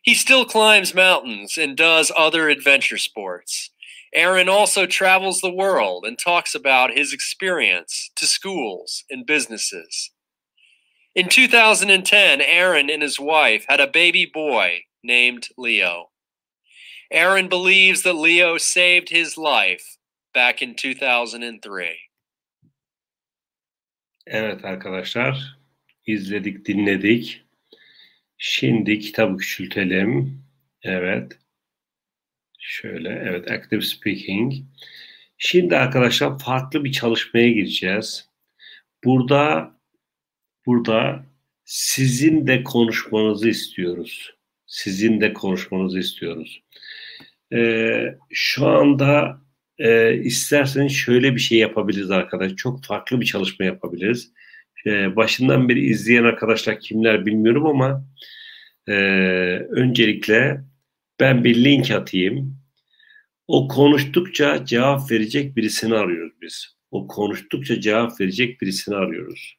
He still climbs mountains and does other adventure sports. Aaron also travels the world and talks about his experience to schools and businesses. In 2010, Aaron and his wife had a baby boy named Leo. Aaron believes that Leo saved his life back in 2003. Evet arkadaşlar, izledik, dinledik. Şimdi kitabı küçültelim. Evet. Şöyle, evet, active speaking. Şimdi arkadaşlar farklı bir çalışmaya gireceğiz. Burada burada sizin de konuşmanızı istiyoruz. Sizin de konuşmanızı istiyoruz. Ee, şu anda e, isterseniz şöyle bir şey yapabiliriz arkadaş. Çok farklı bir çalışma yapabiliriz. E, başından beri izleyen arkadaşlar kimler bilmiyorum ama e, öncelikle ben bir link atayım. O konuştukça cevap verecek birisini arıyoruz biz. O konuştukça cevap verecek birisini arıyoruz.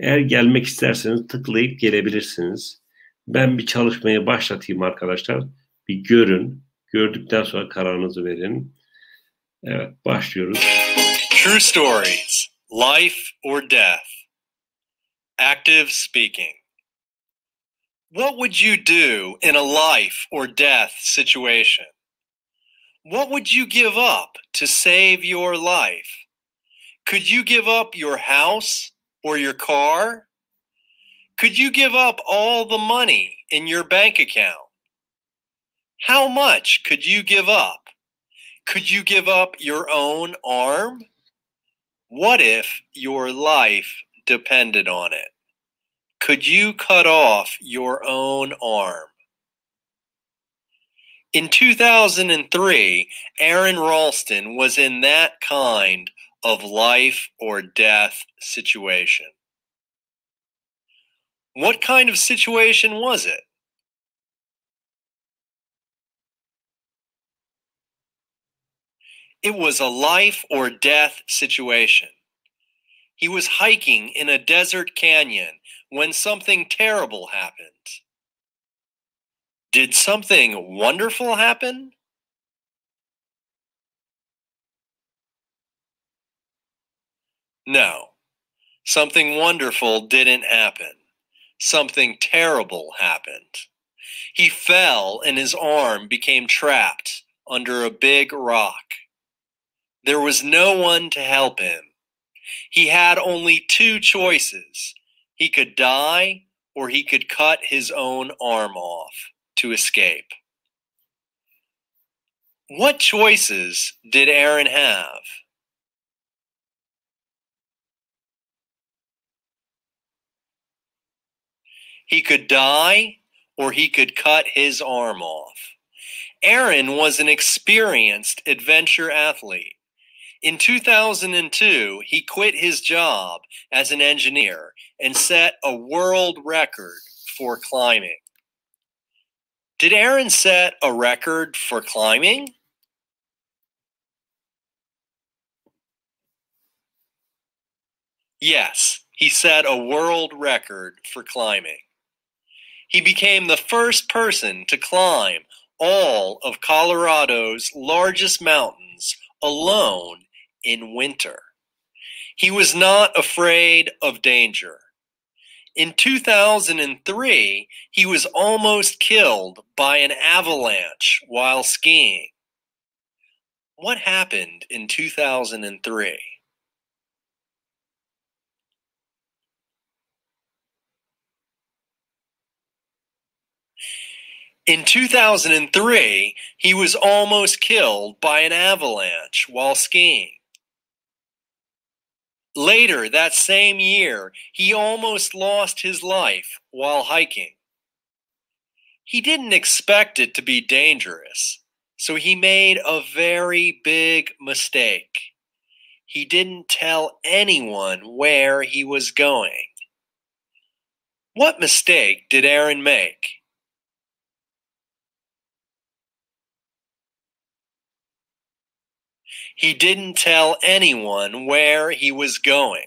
Eğer gelmek isterseniz tıklayıp gelebilirsiniz. Ben bir çalışmayı başlatayım arkadaşlar. Bir görün. Gördükten sonra kararınızı verin. Evet, başlıyoruz. True stories, life or death. Active speaking. What would you do in a life or death situation? What would you give up to save your life? Could you give up your house or your car? Could you give up all the money in your bank account? How much could you give up? Could you give up your own arm? What if your life depended on it? Could you cut off your own arm? In 2003, Aaron Ralston was in that kind of life or death situation. What kind of situation was it? It was a life or death situation. He was hiking in a desert canyon when something terrible happened. Did something wonderful happen? No, something wonderful didn't happen. Something terrible happened. He fell and his arm became trapped under a big rock. There was no one to help him. He had only two choices. He could die or he could cut his own arm off to escape. What choices did Aaron have? He could die or he could cut his arm off. Aaron was an experienced adventure athlete. In 2002, he quit his job as an engineer and set a world record for climbing. Did Aaron set a record for climbing? Yes, he set a world record for climbing. He became the first person to climb all of Colorado's largest mountains alone in winter. He was not afraid of danger. In 2003, he was almost killed by an avalanche while skiing. What happened in 2003? In 2003, he was almost killed by an avalanche while skiing. Later that same year, he almost lost his life while hiking. He didn't expect it to be dangerous, so he made a very big mistake. He didn't tell anyone where he was going. What mistake did Aaron make? He didn't tell anyone where he was going.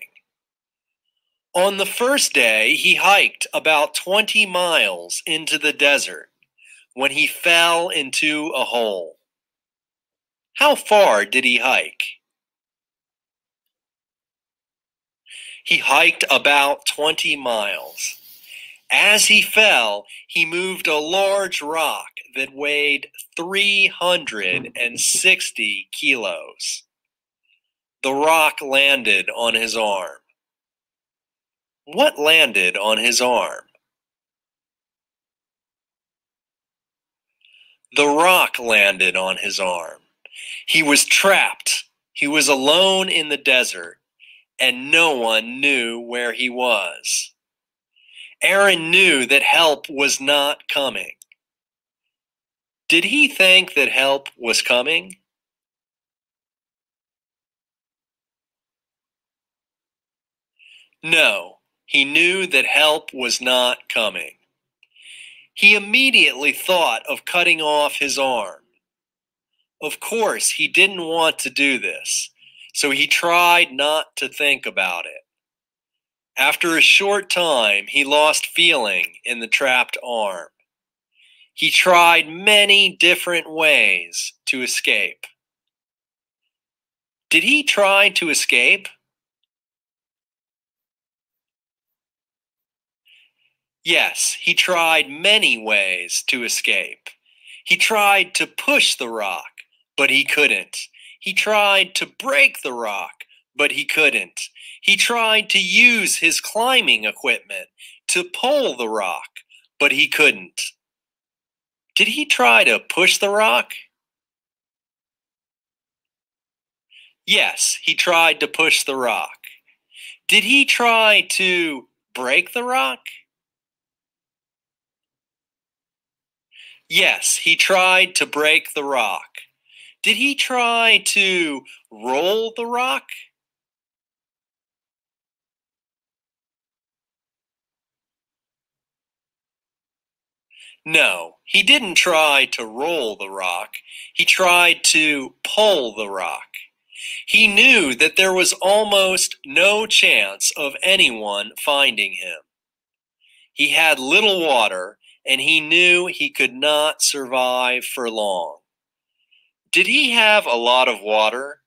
On the first day, he hiked about 20 miles into the desert when he fell into a hole. How far did he hike? He hiked about 20 miles. As he fell, he moved a large rock that weighed 360 kilos. The rock landed on his arm. What landed on his arm? The rock landed on his arm. He was trapped. He was alone in the desert, and no one knew where he was. Aaron knew that help was not coming. Did he think that help was coming? No, he knew that help was not coming. He immediately thought of cutting off his arm. Of course, he didn't want to do this, so he tried not to think about it. After a short time, he lost feeling in the trapped arm. He tried many different ways to escape. Did he try to escape? Yes, he tried many ways to escape. He tried to push the rock, but he couldn't. He tried to break the rock, but he couldn't. He tried to use his climbing equipment to pull the rock, but he couldn't. Did he try to push the rock? Yes, he tried to push the rock. Did he try to break the rock? Yes, he tried to break the rock. Did he try to roll the rock? No, he didn't try to roll the rock. He tried to pull the rock. He knew that there was almost no chance of anyone finding him. He had little water, and he knew he could not survive for long. Did he have a lot of water?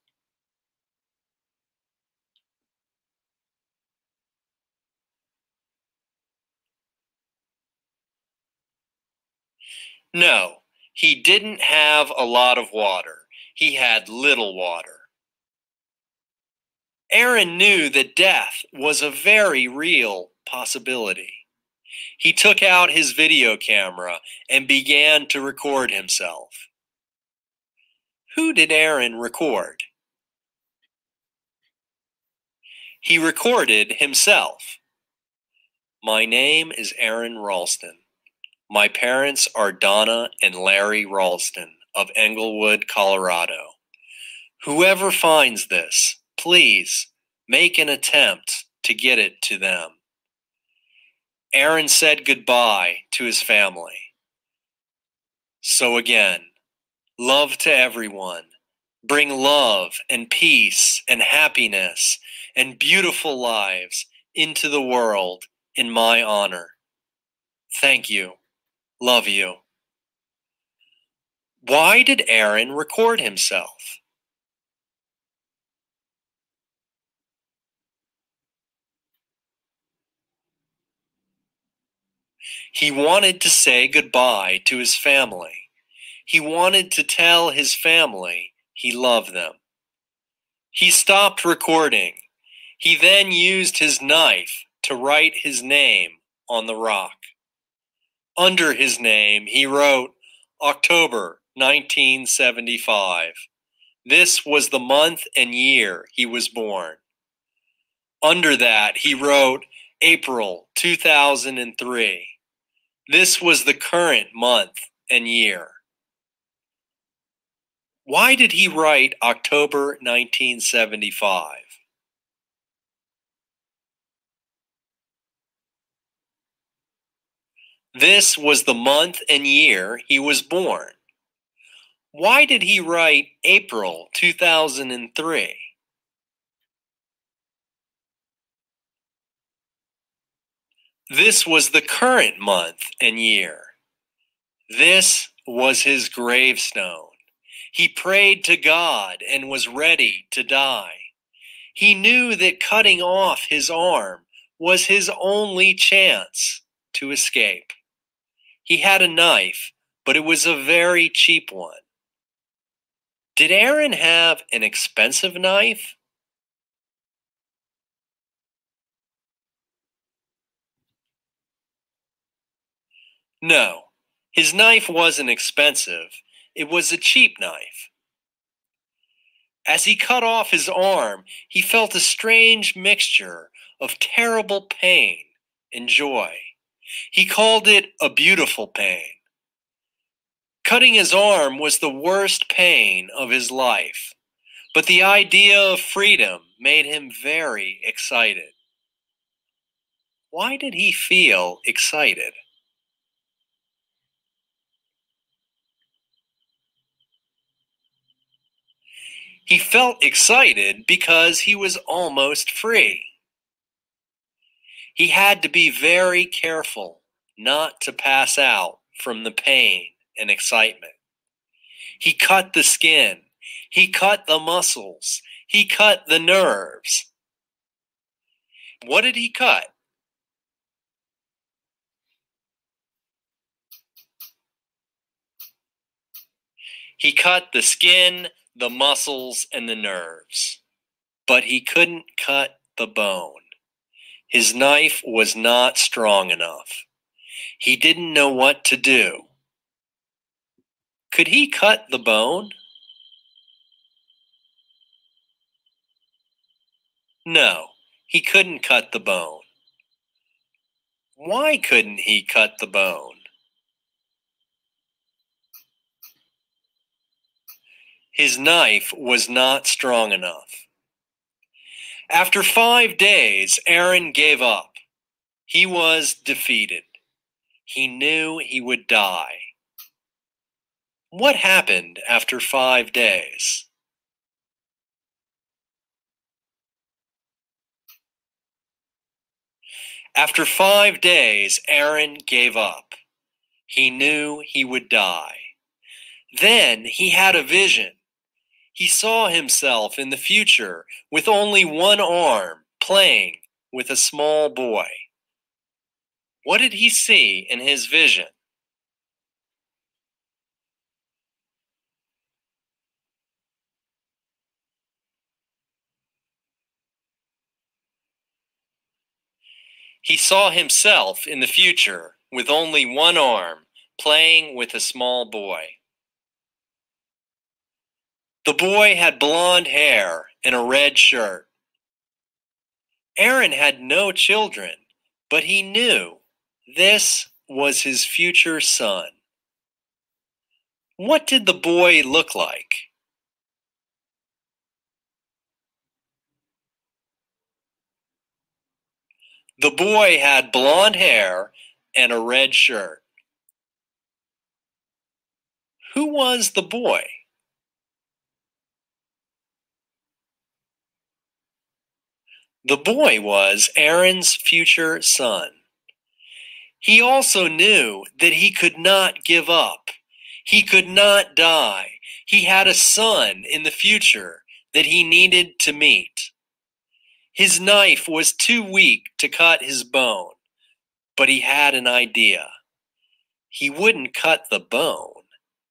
No, he didn't have a lot of water. He had little water. Aaron knew that death was a very real possibility. He took out his video camera and began to record himself. Who did Aaron record? He recorded himself. My name is Aaron Ralston. My parents are Donna and Larry Ralston of Englewood, Colorado. Whoever finds this, please make an attempt to get it to them. Aaron said goodbye to his family. So again, love to everyone. Bring love and peace and happiness and beautiful lives into the world in my honor. Thank you. Love you. Why did Aaron record himself? He wanted to say goodbye to his family. He wanted to tell his family he loved them. He stopped recording. He then used his knife to write his name on the rock. Under his name, he wrote October 1975. This was the month and year he was born. Under that, he wrote April 2003. This was the current month and year. Why did he write October 1975? This was the month and year he was born. Why did he write April 2003? This was the current month and year. This was his gravestone. He prayed to God and was ready to die. He knew that cutting off his arm was his only chance to escape. He had a knife, but it was a very cheap one. Did Aaron have an expensive knife? No, his knife wasn't expensive. It was a cheap knife. As he cut off his arm, he felt a strange mixture of terrible pain and joy. He called it a beautiful pain. Cutting his arm was the worst pain of his life, but the idea of freedom made him very excited. Why did he feel excited? He felt excited because he was almost free. He had to be very careful not to pass out from the pain and excitement. He cut the skin. He cut the muscles. He cut the nerves. What did he cut? He cut the skin, the muscles, and the nerves, but he couldn't cut the bone. His knife was not strong enough. He didn't know what to do. Could he cut the bone? No, he couldn't cut the bone. Why couldn't he cut the bone? His knife was not strong enough. After five days, Aaron gave up. He was defeated. He knew he would die. What happened after five days? After five days, Aaron gave up. He knew he would die. Then he had a vision. He saw himself in the future with only one arm playing with a small boy. What did he see in his vision? He saw himself in the future with only one arm, playing with a small boy. The boy had blond hair and a red shirt. Aaron had no children, but he knew this was his future son. What did the boy look like? The boy had blond hair and a red shirt. Who was the boy? The boy was Aaron's future son. He also knew that he could not give up. He could not die. He had a son in the future that he needed to meet. His knife was too weak to cut his bone, but he had an idea. He wouldn't cut the bone,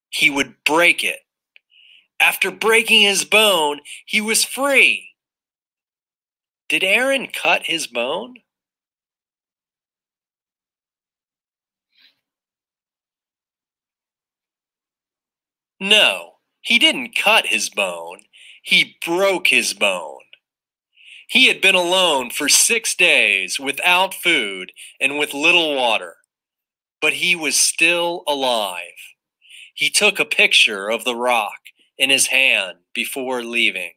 he would break it. After breaking his bone, he was free. Did Aaron cut his bone? No, he didn't cut his bone. He broke his bone. He had been alone for six days without food and with little water, but he was still alive. He took a picture of the rock in his hand before leaving.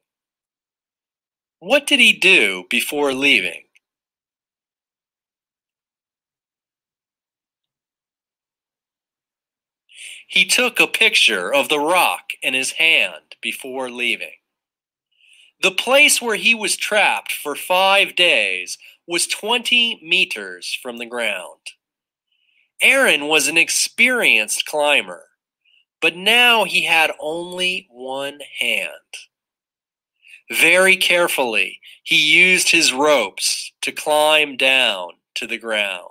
What did he do before leaving? He took a picture of the rock in his hand before leaving. The place where he was trapped for five days was 20 meters from the ground. Aaron was an experienced climber, but now he had only one hand. Very carefully, he used his ropes to climb down to the ground.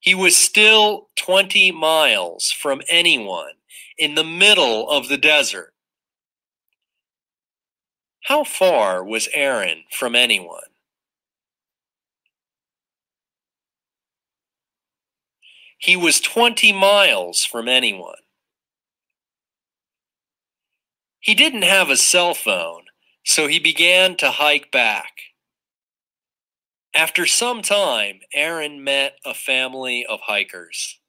He was still 20 miles from anyone in the middle of the desert how far was Aaron from anyone? He was 20 miles from anyone. He didn't have a cell phone, so he began to hike back. After some time, Aaron met a family of hikers.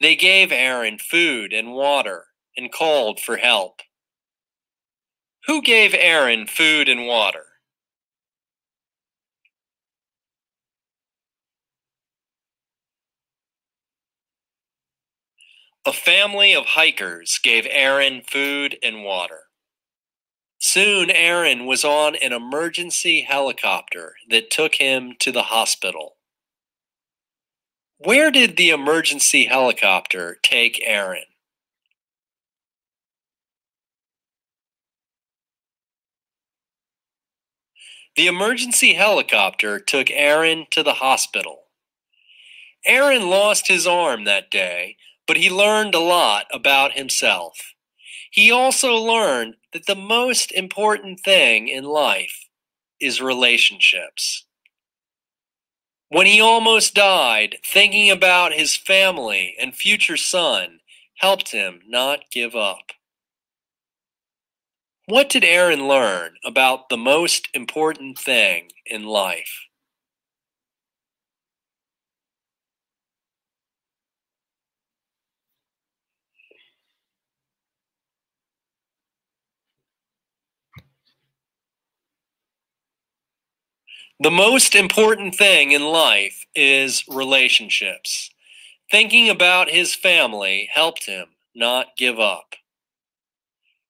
They gave Aaron food and water and called for help. Who gave Aaron food and water? A family of hikers gave Aaron food and water. Soon, Aaron was on an emergency helicopter that took him to the hospital. Where did the emergency helicopter take Aaron? The emergency helicopter took Aaron to the hospital. Aaron lost his arm that day, but he learned a lot about himself. He also learned that the most important thing in life is relationships. When he almost died, thinking about his family and future son helped him not give up. What did Aaron learn about the most important thing in life? The most important thing in life is relationships. Thinking about his family helped him not give up.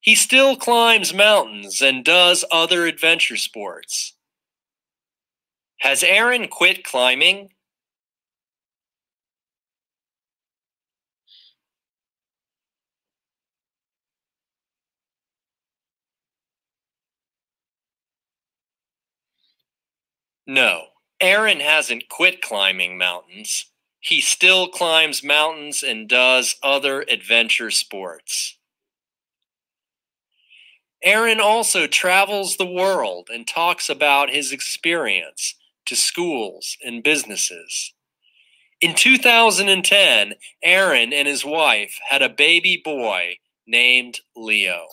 He still climbs mountains and does other adventure sports. Has Aaron quit climbing? No, Aaron hasn't quit climbing mountains. He still climbs mountains and does other adventure sports. Aaron also travels the world and talks about his experience to schools and businesses. In 2010, Aaron and his wife had a baby boy named Leo.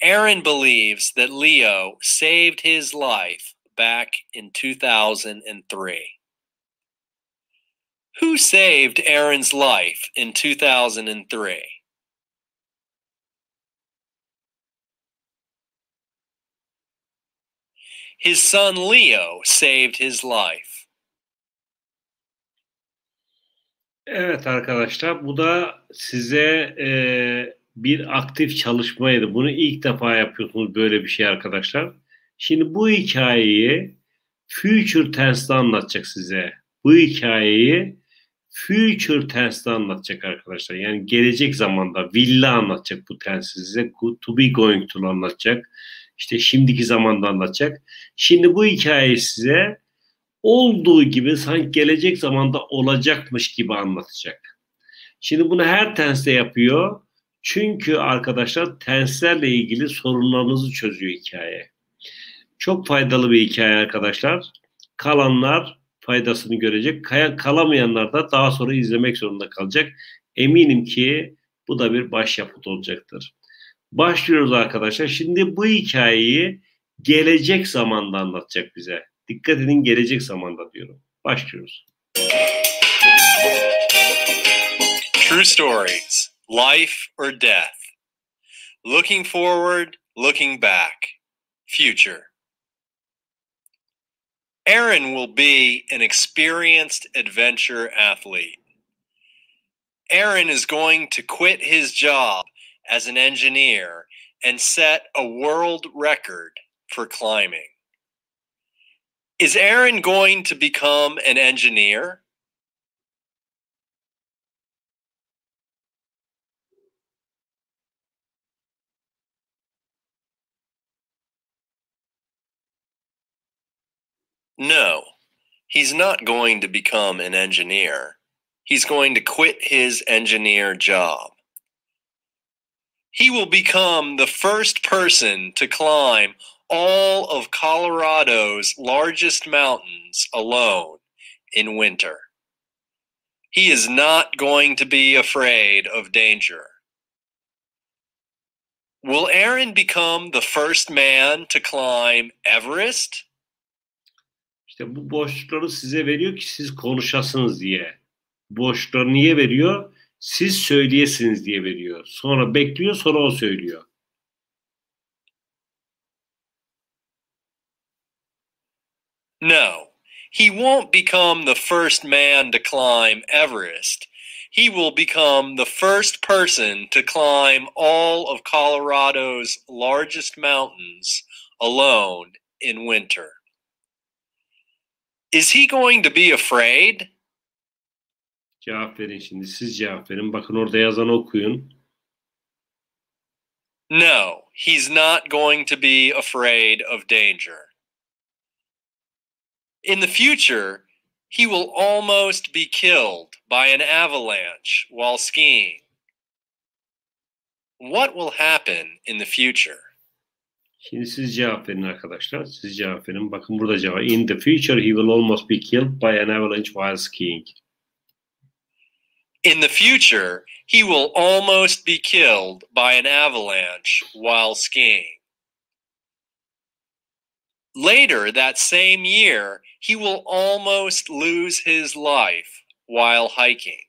Aaron believes that Leo saved his life back in 2003. Who saved Aaron's life in 2003? His son Leo saved his life. Evet arkadaşlar bu da size e, bir aktif çalışmaydı. Bunu ilk defa yapıyorsunuz böyle bir şey arkadaşlar. Şimdi bu hikayeyi future tense'de anlatacak size. Bu hikayeyi future tense'de anlatacak arkadaşlar. Yani gelecek zamanda villa anlatacak bu tense size. To be going to anlatacak. İşte şimdiki zamanda anlatacak. Şimdi bu hikayeyi size olduğu gibi sanki gelecek zamanda olacakmış gibi anlatacak. Şimdi bunu her tenste yapıyor. Çünkü arkadaşlar tenslerle ilgili sorunlarınızı çözüyor hikaye. Çok faydalı bir hikaye arkadaşlar. Kalanlar faydasını görecek. Kalamayanlar da daha sonra izlemek zorunda kalacak. Eminim ki bu da bir başyapıt olacaktır. Başlıyoruz arkadaşlar. Şimdi bu hikayeyi gelecek zamanda anlatacak bize. Dikkat edin gelecek zamanda diyorum. Başlıyoruz. True stories, life or death. Looking forward, looking back. Future. Aaron will be an experienced adventure athlete. Aaron is going to quit his job as an engineer and set a world record for climbing. Is Aaron going to become an engineer? No, he's not going to become an engineer. He's going to quit his engineer job. He will become the first person to climb all of Colorado's largest mountains alone in winter. He is not going to be afraid of danger. Will Aaron become the first man to climb Everest? İşte bu boşlukları size veriyor ki siz konuşasınız diye. Boşlukları niye veriyor? siz söyleyesiniz diye veriyor. Sonra bekliyor sonra o söylüyor. No, he won't become the first man to climb Everest. He will become the first person to climb all of Colorado's largest mountains alone in winter. Is he going to be afraid? Cevap verin şimdi. Siz cevap verin. Bakın orada yazanı okuyun. No, he's not going to be afraid of danger. In the future, he will almost be killed by an avalanche while skiing. What will happen in the future? Şimdi siz cevap verin arkadaşlar. Siz cevap verin. Bakın burada cevap. In the future he will almost be killed by an avalanche while skiing. In the future, he will almost be killed by an avalanche while skiing. Later that same year, he will almost lose his life while hiking.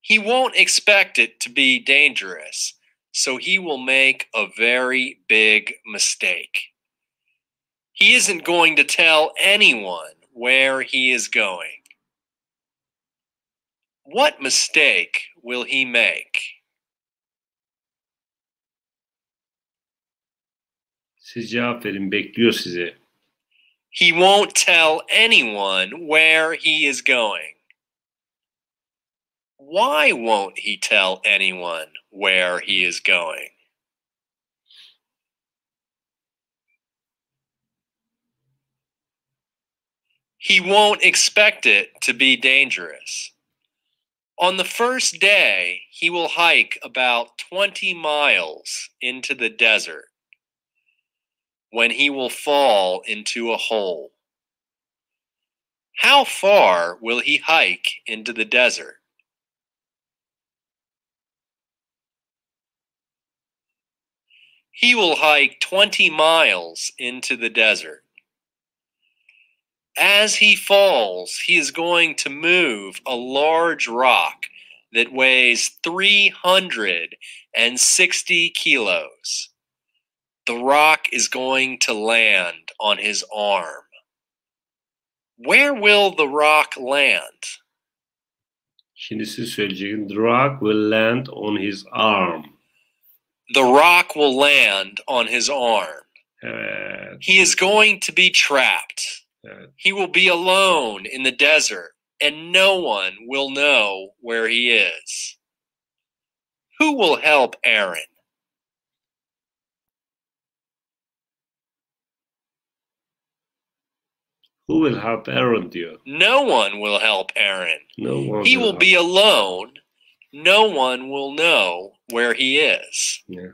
He won't expect it to be dangerous, so he will make a very big mistake. He isn't going to tell anyone where he is going. What mistake will he make? Siz cevap verin, bekliyor sizi. He won't tell anyone where he is going. Why won't he tell anyone where he is going? He won't expect it to be dangerous. On the first day, he will hike about 20 miles into the desert when he will fall into a hole. How far will he hike into the desert? He will hike 20 miles into the desert. As he falls, he is going to move a large rock that weighs 360 kilos. The rock is going to land on his arm. Where will the rock land? Şimdi siz söyleyeceğim. The rock will land on his arm. The rock will land on his arm. Evet. He is going to be trapped. Evet. He will be alone in the desert, and no one will know where he is. Who will help Aaron? Who will help Aaron diyor. No one will help Aaron. No one He will help. be alone. No one will know where he is. Ya.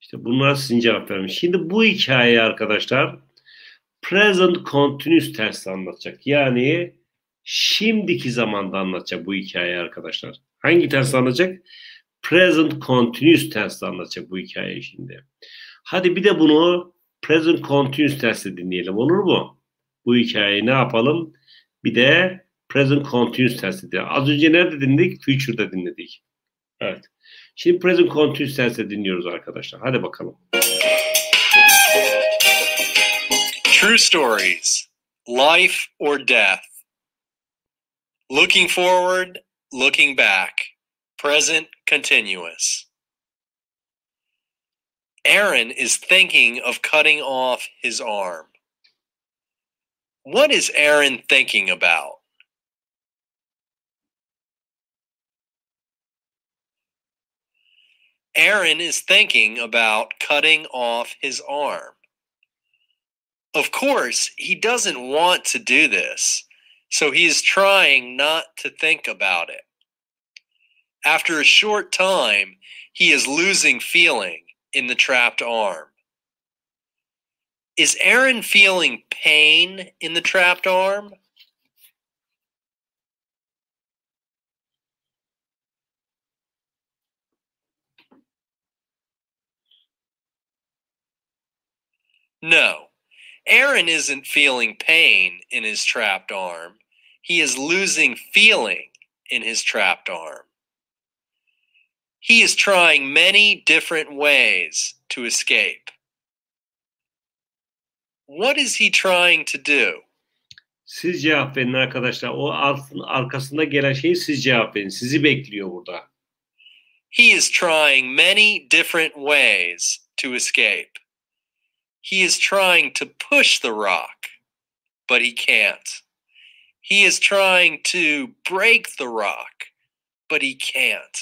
İşte bunlar sizin cevap vermiş. Şimdi bu hikayeyi arkadaşlar present continuous tense anlatacak. Yani şimdiki zamanda anlatacak bu hikayeyi arkadaşlar. Hangi tense anlatacak? Present continuous tense anlatacak bu hikayeyi şimdi. Hadi bir de bunu present continuous tense dinleyelim olur mu? Bu hikayeyi ne yapalım? Bir de present continuous tense. Az önce nerede dinledik? Future'da dinledik. Evet. Şimdi present continuous tense dinliyoruz arkadaşlar. Hadi bakalım. True stories life or death. Looking forward, looking back. Present continuous. Aaron is thinking of cutting off his arm. What is Aaron thinking about? Aaron is thinking about cutting off his arm. Of course, he doesn't want to do this, so he is trying not to think about it. After a short time, he is losing feeling in the trapped arm. Is Aaron feeling pain in the trapped arm? No, Aaron isn't feeling pain in his trapped arm. He is losing feeling in his trapped arm. He is trying many different ways to escape. What is he trying to do? Siz cevap verin arkadaşlar. O altın arkasında gelen şeyi siz cevap verin. Sizi bekliyor burada. He is trying many different ways to escape. He is trying to push the rock, but he can't. He is trying to break the rock, but he can't.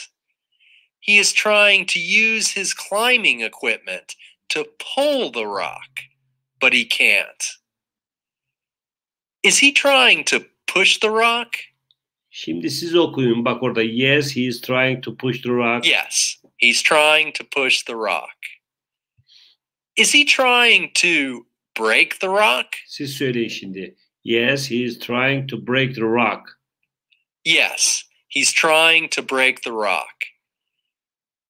He is trying to use his climbing equipment to pull the rock, but he can't. Is he trying to push the rock? Şimdi siz okuyun. Bak orada yes he is trying to push the rock. Yes, he's trying to push the rock. Is he trying to break the rock? Siz söyleyin şimdi. Yes he is trying to break the rock. Yes, he's trying to break the rock.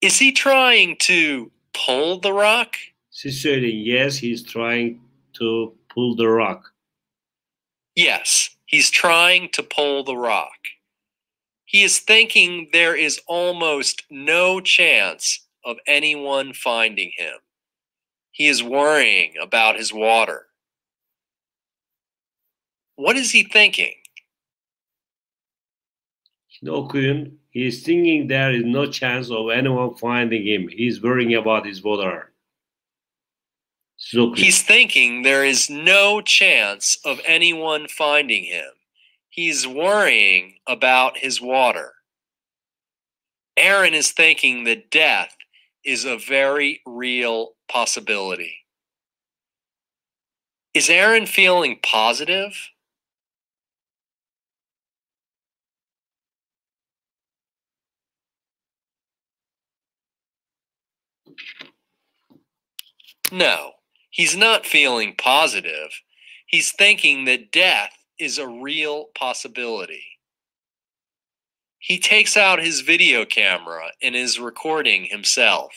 Is he trying to pull the rock? Siz söyleyin. Yes he is trying to pull the rock. Yes, he's trying to pull the rock. He is thinking there is almost no chance of anyone finding him. He is worrying about his water. What is he thinking? Şimdi okuyun. He is thinking there is no chance of anyone finding him. He is worrying about his water. He's thinking there is no chance of anyone finding him. He's worrying about his water. Aaron is thinking that death is a very real possibility. Is Aaron feeling positive? No, he's not feeling positive. He's thinking that death is a real possibility. He takes out his video camera and is recording himself.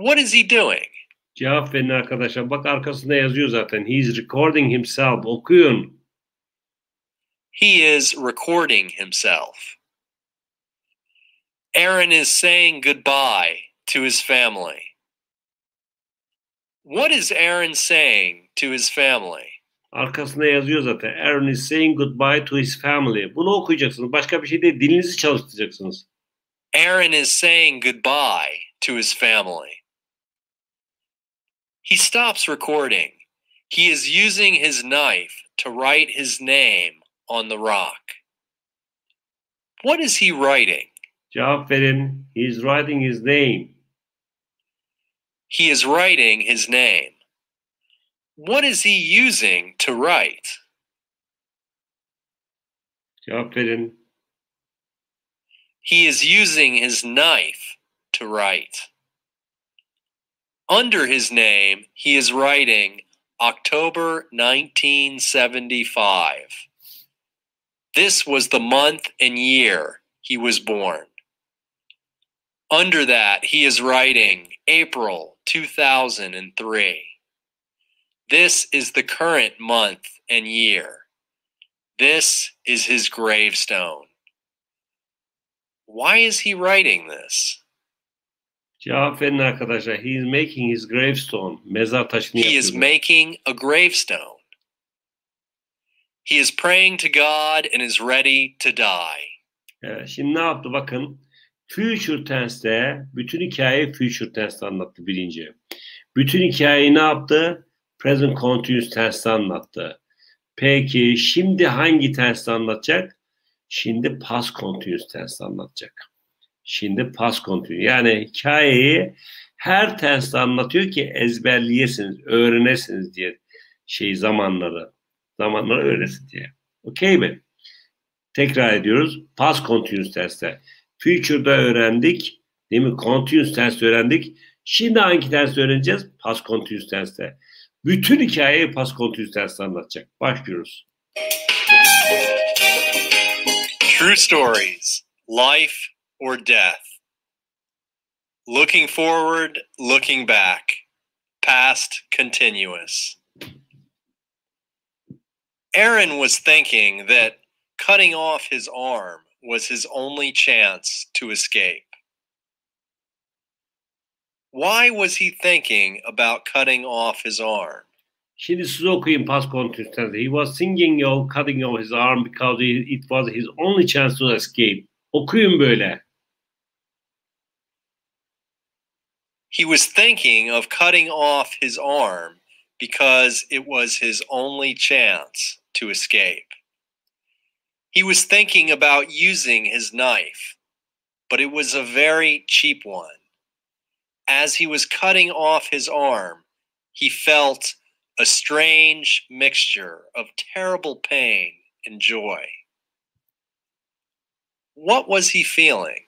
What is he doing? Cevap verin arkadaşlar. Bak arkasında yazıyor zaten. He's recording himself. Okuyun. He is recording himself. Aaron is saying goodbye to his family. What is Aaron saying to his family? Arkasında yazıyor zaten. Aaron is saying goodbye to his family. Bunu okuyacaksınız. Başka bir şey değil. Dilinizi çalıştıracaksınız. Aaron is saying goodbye to his family. He stops recording. He is using his knife to write his name on the rock. What is he writing? Cevap verin. He's writing his name. He is writing his name. What is he using to write? Cevap verin. He is using his knife to write. Under his name, he is writing October 1975. This was the month and year he was born. Under that, he is writing April 2003. This is the current month and year. This is his gravestone. Why is he writing this? Cevap verin arkadaşlar. He is making his gravestone. Mezar taşını He is yapıyor. making a gravestone. He is praying to God and is ready to die. Evet, şimdi ne yaptı bakın. Future tense'te bütün hikayeyi future tense'te anlattı birinci. Bütün hikayeyi ne yaptı? Present continuous tense'te anlattı. Peki şimdi hangi tense'te anlatacak? Şimdi past continuous tense'te anlatacak. Şimdi past continuous. Yani hikayeyi her tense'te anlatıyor ki ezberleyesiniz, öğrenesiniz diye şey zamanları. Zamanları öğrenesin diye. Okey mi? Tekrar ediyoruz. Past continuous tense'te. Future'da öğrendik. Değil mi? Continuous tense öğrendik. Şimdi hangi tense öğreneceğiz? Past continuous tense'te. Bütün hikayeyi past continuous tense'te anlatacak. Başlıyoruz. True stories, life or death. Looking forward, looking back. Past continuous. Aaron was thinking that cutting off his arm was his only chance to escape. Why was he thinking about cutting off his arm? Şimdi siz okuyun past continuous. He was thinking of cutting off his arm because it it was his only chance to escape. Okuyun böyle. He was thinking of cutting off his arm because it was his only chance to escape. He was thinking about using his knife, but it was a very cheap one. As he was cutting off his arm, he felt a strange mixture of terrible pain and joy. What was he feeling?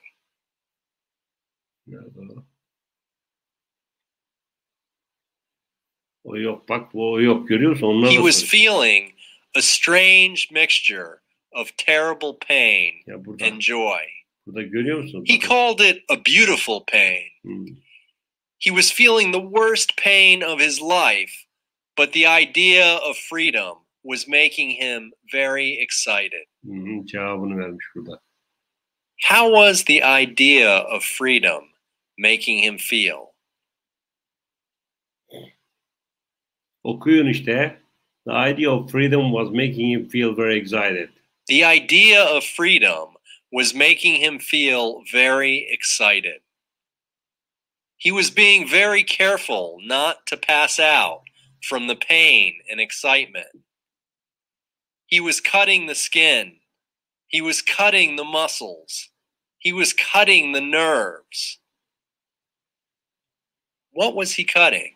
O yok bak o yok görüyor musun? Onlar He was feeling a strange mixture of terrible pain ya burada, and joy. burada görüyor musun? He called it a beautiful pain. Hmm. He was feeling the worst pain of his life, but the idea of freedom was making him very excited. Hmm, cevabını vermiş burada. How was the idea of freedom making him feel? Okuyun işte. The idea of freedom was making him feel very excited. The idea of freedom was making him feel very excited. He was being very careful not to pass out from the pain and excitement. He was cutting the skin. He was cutting the muscles. He was cutting the nerves. What was he cutting?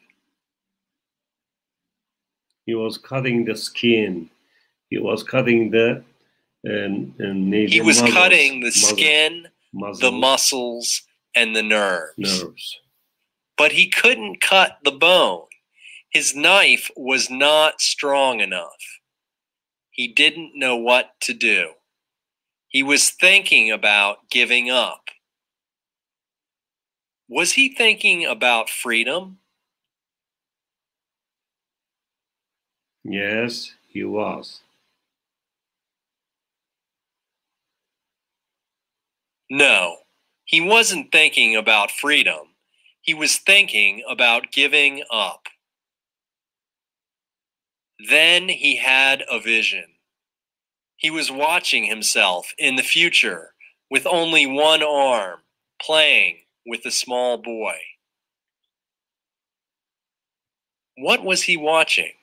He was cutting the skin. He was cutting the um, and? He was Muscles. cutting the Muscles. skin, Muscles. the muscles, and the nerves. nerves. but he couldn't cut the bone. His knife was not strong enough. He didn't know what to do. He was thinking about giving up. Was he thinking about freedom? Yes, he was. No, he wasn't thinking about freedom. He was thinking about giving up. Then he had a vision. He was watching himself in the future with only one arm, playing with a small boy. What was he watching?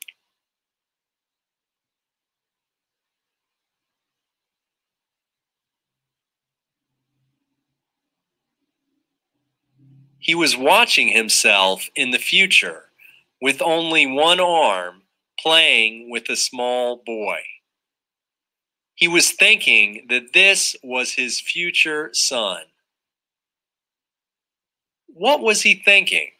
He was watching himself in the future with only one arm playing with a small boy. He was thinking that this was his future son. What was he thinking?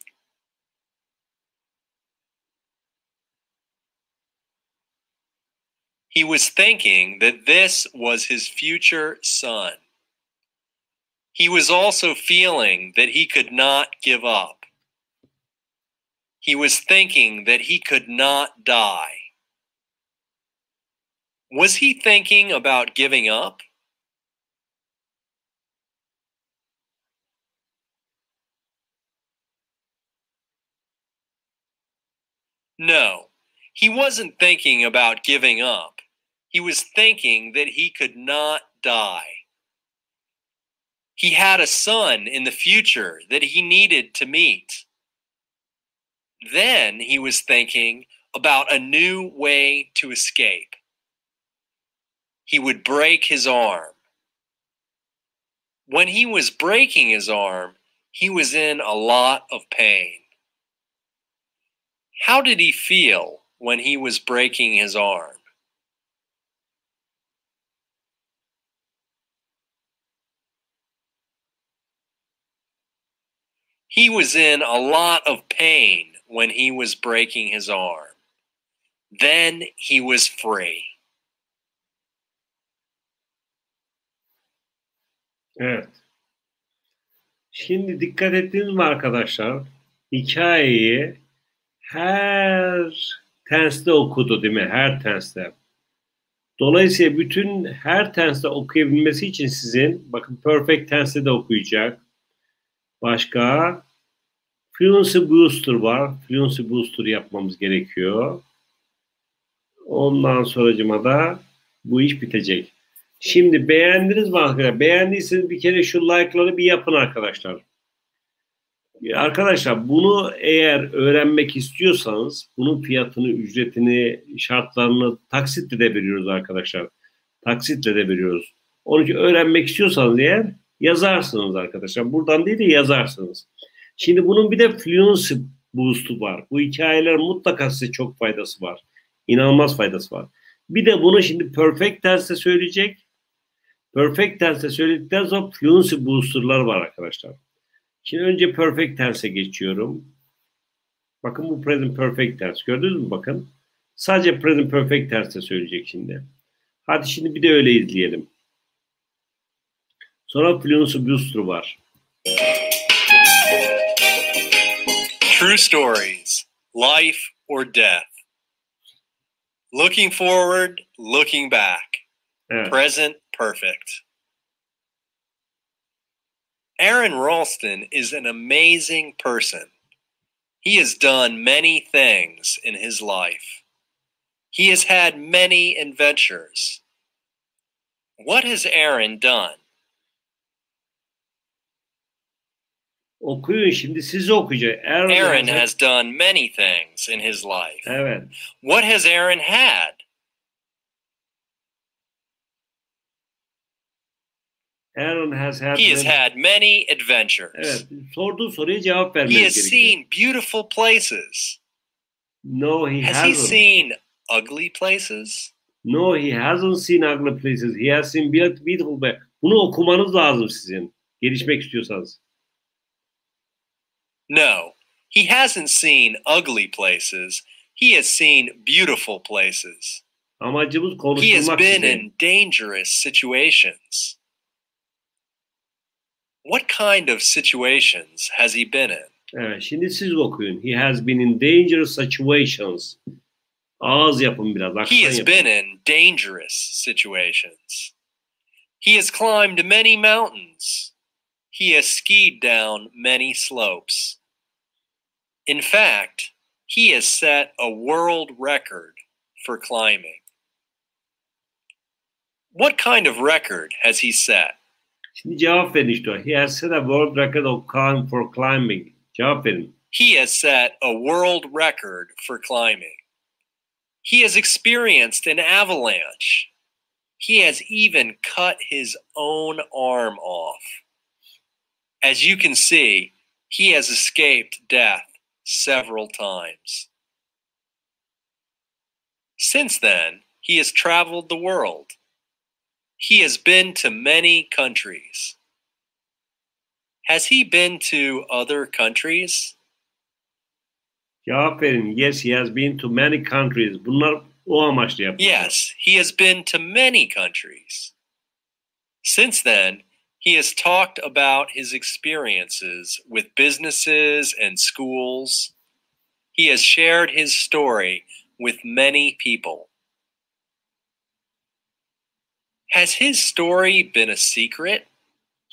He was thinking that this was his future son. He was also feeling that he could not give up. He was thinking that he could not die. Was he thinking about giving up? No, he wasn't thinking about giving up. He was thinking that he could not die. He had a son in the future that he needed to meet. Then he was thinking about a new way to escape. He would break his arm. When he was breaking his arm, he was in a lot of pain. How did he feel when he was breaking his arm? He was in a lot of pain when he was breaking his arm. Then he was free. Evet. Şimdi dikkat ettiniz mi arkadaşlar? Hikayeyi her tenste okudu değil mi? Her tenste. Dolayısıyla bütün her tenste okuyabilmesi için sizin bakın perfect tense'de de okuyacak. Başka Fluency Booster var. Fluency Booster yapmamız gerekiyor. Ondan sonracıma da bu iş bitecek. Şimdi beğendiniz mi arkadaşlar? Beğendiyseniz bir kere şu like'ları bir yapın arkadaşlar. Arkadaşlar bunu eğer öğrenmek istiyorsanız bunun fiyatını, ücretini, şartlarını taksitle de veriyoruz arkadaşlar. Taksitle de veriyoruz. Onun için öğrenmek istiyorsanız eğer yazarsınız arkadaşlar. Buradan değil de yazarsınız. Şimdi bunun bir de fluency boost'u var. Bu hikayeler mutlaka size çok faydası var. İnanılmaz faydası var. Bir de bunu şimdi perfect tense'te söyleyecek. Perfect tense'te söyledikten sonra fluency booster'lar var arkadaşlar. Şimdi önce perfect tense'e geçiyorum. Bakın bu present perfect tense. Gördünüz mü bakın. Sadece present perfect tense'te söyleyecek şimdi. Hadi şimdi bir de öyle izleyelim. Sonra fluency booster var. True stories, life or death. Looking forward, looking back. Evet. Present perfect. Aaron Ralston is an amazing person. He has done many things in his life. He has had many adventures. What has Aaron done? Okuyun şimdi siz okuyacak. Aaron, Aaron has done many things in his life. Evet. What has Aaron had? Aaron has had He has many- had many adventures. Evet. Sorduğu soruya cevap He vermeniz has gerekiyor. seen beautiful places. No, he Has he hasn't. seen ugly places? No, he hasn't seen ugly places. He has seen beaut- beautiful places. Bunu okumanız lazım sizin. Gelişmek istiyorsanız. No, He hasn't seen ugly places. He has seen beautiful places. Amacımız He has been in dangerous situations. What kind of situations has he been in? Ah, evet, şimdi siz okuyun. He has been in dangerous situations. Ağız yapın biraz. He has yapın. been in dangerous situations. He has climbed many mountains. He has skied down many slopes. In fact, he has set a world record for climbing. What kind of record has he set? Şimdi cevap verin işte. He has set a world record of climb for climbing. Cevap verin. He has set a world record for climbing. He has experienced an avalanche. He has even cut his own arm off. As you can see, he has escaped death several times. Since then, he has traveled the world. He has been to many countries. Has he been to other countries? Cevap verin. Yes, he has been to many countries. Bunlar o amaçla yapılıyor. Yes, he has been to many countries. Since then, he has talked about his experiences with businesses and schools. He has shared his story with many people. Has his story been a secret?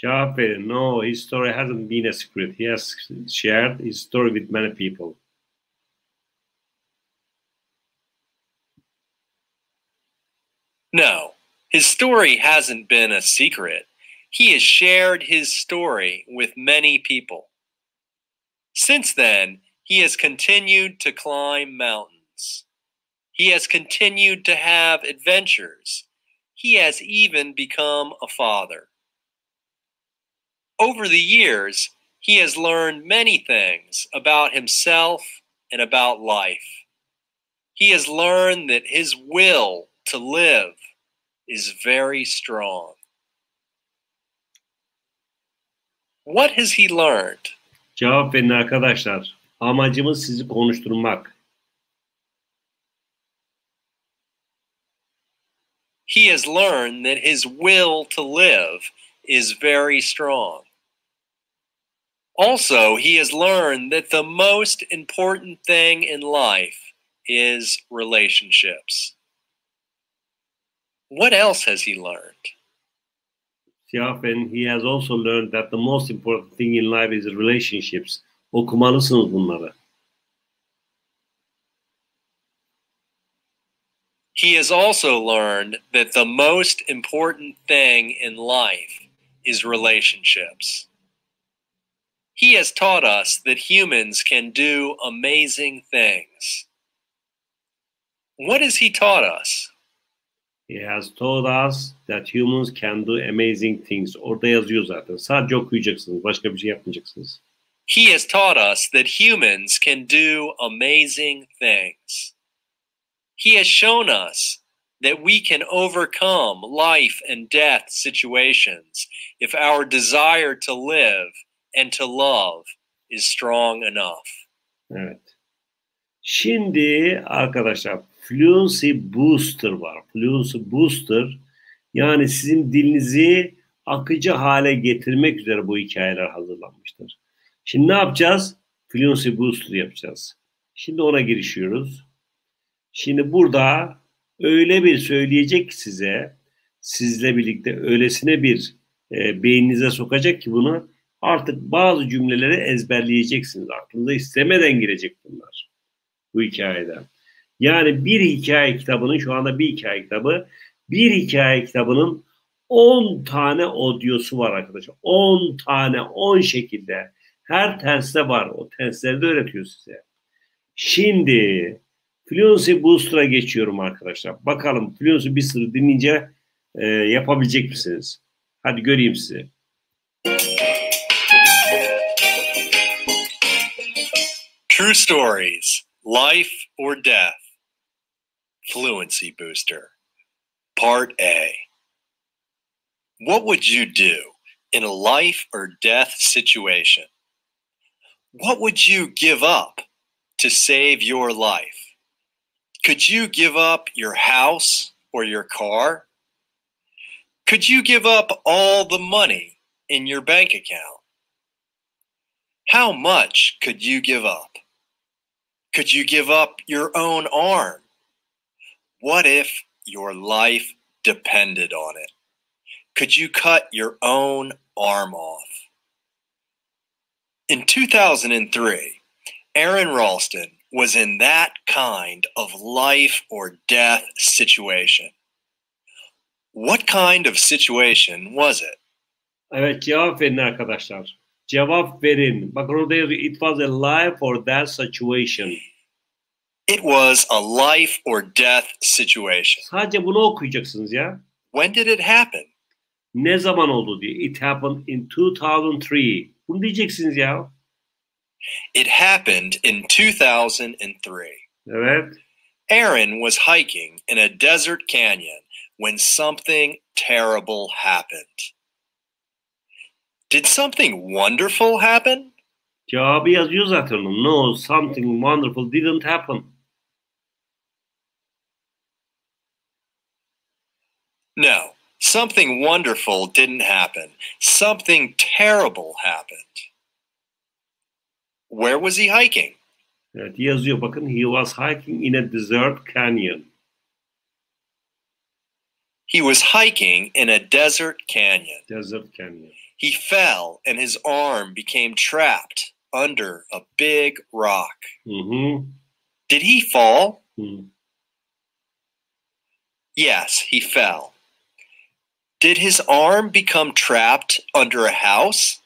Verin. No, his story hasn't been a secret. He has shared his story with many people. No, his story hasn't been a secret. He has shared his story with many people. Since then, he has continued to climb mountains. He has continued to have adventures. He has even become a father. Over the years, he has learned many things about himself and about life. He has learned that his will to live is very strong. What has he learned? Cevap verin arkadaşlar. Amacımız sizi konuşturmak. He has learned that his will to live is very strong. Also, he has learned that the most important thing in life is relationships. What else has he learned? Verin. He has also learned that the most important thing in life is relationships. Okumalısınız bunları. He has also learned that the most important thing in life is relationships. He has taught us that humans can do amazing things. What has he taught us? He has taught us that humans can do amazing things. Orada yazıyor zaten. Sadece okuyacaksınız. Başka bir şey yapmayacaksınız. He has taught us that humans can do amazing things. He has shown us that we can overcome life and death situations if our desire to live and to love is strong enough. Evet. Şimdi arkadaşlar Fluency Booster var. Fluency Booster yani sizin dilinizi akıcı hale getirmek üzere bu hikayeler hazırlanmıştır. Şimdi ne yapacağız? Fluency Booster yapacağız. Şimdi ona girişiyoruz. Şimdi burada öyle bir söyleyecek size sizle birlikte öylesine bir e, beyninize sokacak ki bunu artık bazı cümleleri ezberleyeceksiniz. Aklınıza istemeden girecek bunlar bu hikayeden. Yani bir hikaye kitabının şu anda bir hikaye kitabı bir hikaye kitabının 10 tane audiosu var arkadaşlar. 10 tane 10 şekilde her tenste var. O tensleri de öğretiyor size. Şimdi Fluency Booster'a geçiyorum arkadaşlar. Bakalım Fluency Booster'ı dinleyince e, yapabilecek misiniz? Hadi göreyim sizi. True stories, life or death. Fluency booster. Part A. What would you do in a life or death situation? What would you give up to save your life? Could you give up your house or your car? Could you give up all the money in your bank account? How much could you give up? Could you give up your own arm? What if your life depended on it? Could you cut your own arm off? In 2003, Aaron Ralston was in that kind of life or death situation. What kind of situation was it? Evet cevap verin arkadaşlar. Cevap verin. Bakın orada. It was a life or death situation. It was a life or death situation. Sadece bunu okuyacaksınız ya. When did it happen? Ne zaman oldu diye. It happened in 2003. Bunu diyeceksiniz ya. It happened in 2003. Evet. Aaron was hiking in a desert canyon when something terrible happened. Did something wonderful happen? Cevabı yazıyor zaten. No, something wonderful didn't happen. No, something wonderful didn't happen. Something terrible happened. Where was he hiking? Evet yazıyor bakın. He was hiking in a desert canyon. He was hiking in a desert canyon. Desert canyon. He fell and his arm became trapped under a big rock. Hı hı. Did he fall? hı. Yes, he fell. Did his arm become trapped under a house?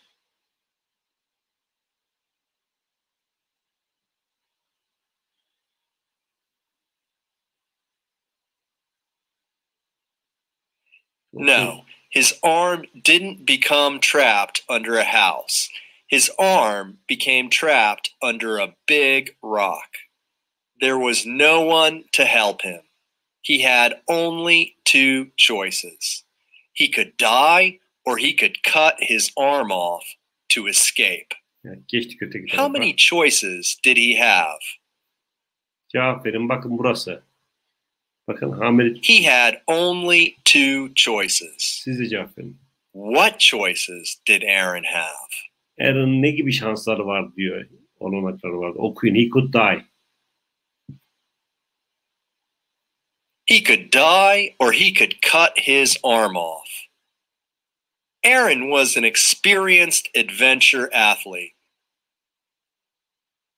No, his arm didn't become trapped under a house. His arm became trapped under a big rock. There was no one to help him. He had only two choices. He could die or he could cut his arm off to escape. Evet, geçtik öteki How many choices did he have? Cevap verin. Bakın burası. Bakın Hamid He had only two choices. siz de cevap verin. What choices did Aaron have? Aaron ne gibi şansları var diyor. Olanakları vardı. Okuyun. He could die. He could die or he could cut his arm off. Aaron was an experienced adventure athlete.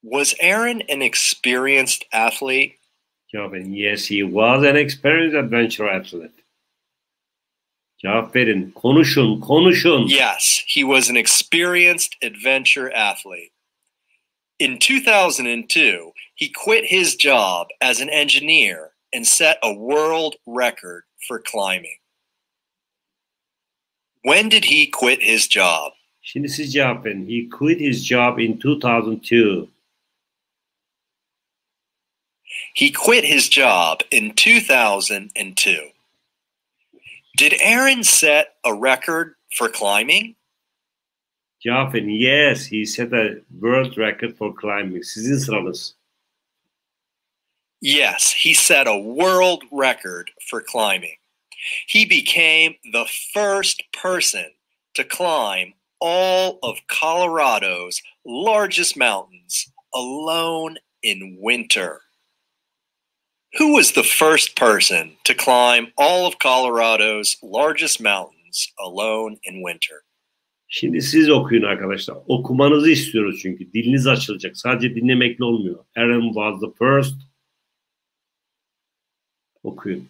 Was Aaron an experienced athlete? Cevap. Yes, he was an experienced adventure athlete. Cevap verin. Konuşun, konuşun. Yes, he was an experienced adventure athlete. In 2002, he quit his job as an engineer and set a world record for climbing. When did he quit his job? Şimdi siz cevap verin. He quit his job in 2002. He quit his job in 2002. Did Aaron set a record for climbing? Cevap verin. Yes, he set a world record for climbing. Sizin sıranız. Yes, he set a world record for climbing. He became the first person to climb all of Colorado's largest mountains alone in winter. Who was the first person to climb all of Colorado's largest mountains alone in winter? Şimdi siz okuyun arkadaşlar. Okumanızı istiyoruz çünkü. Diliniz açılacak. Sadece dinlemekle olmuyor. Aaron was the first. Okuyun.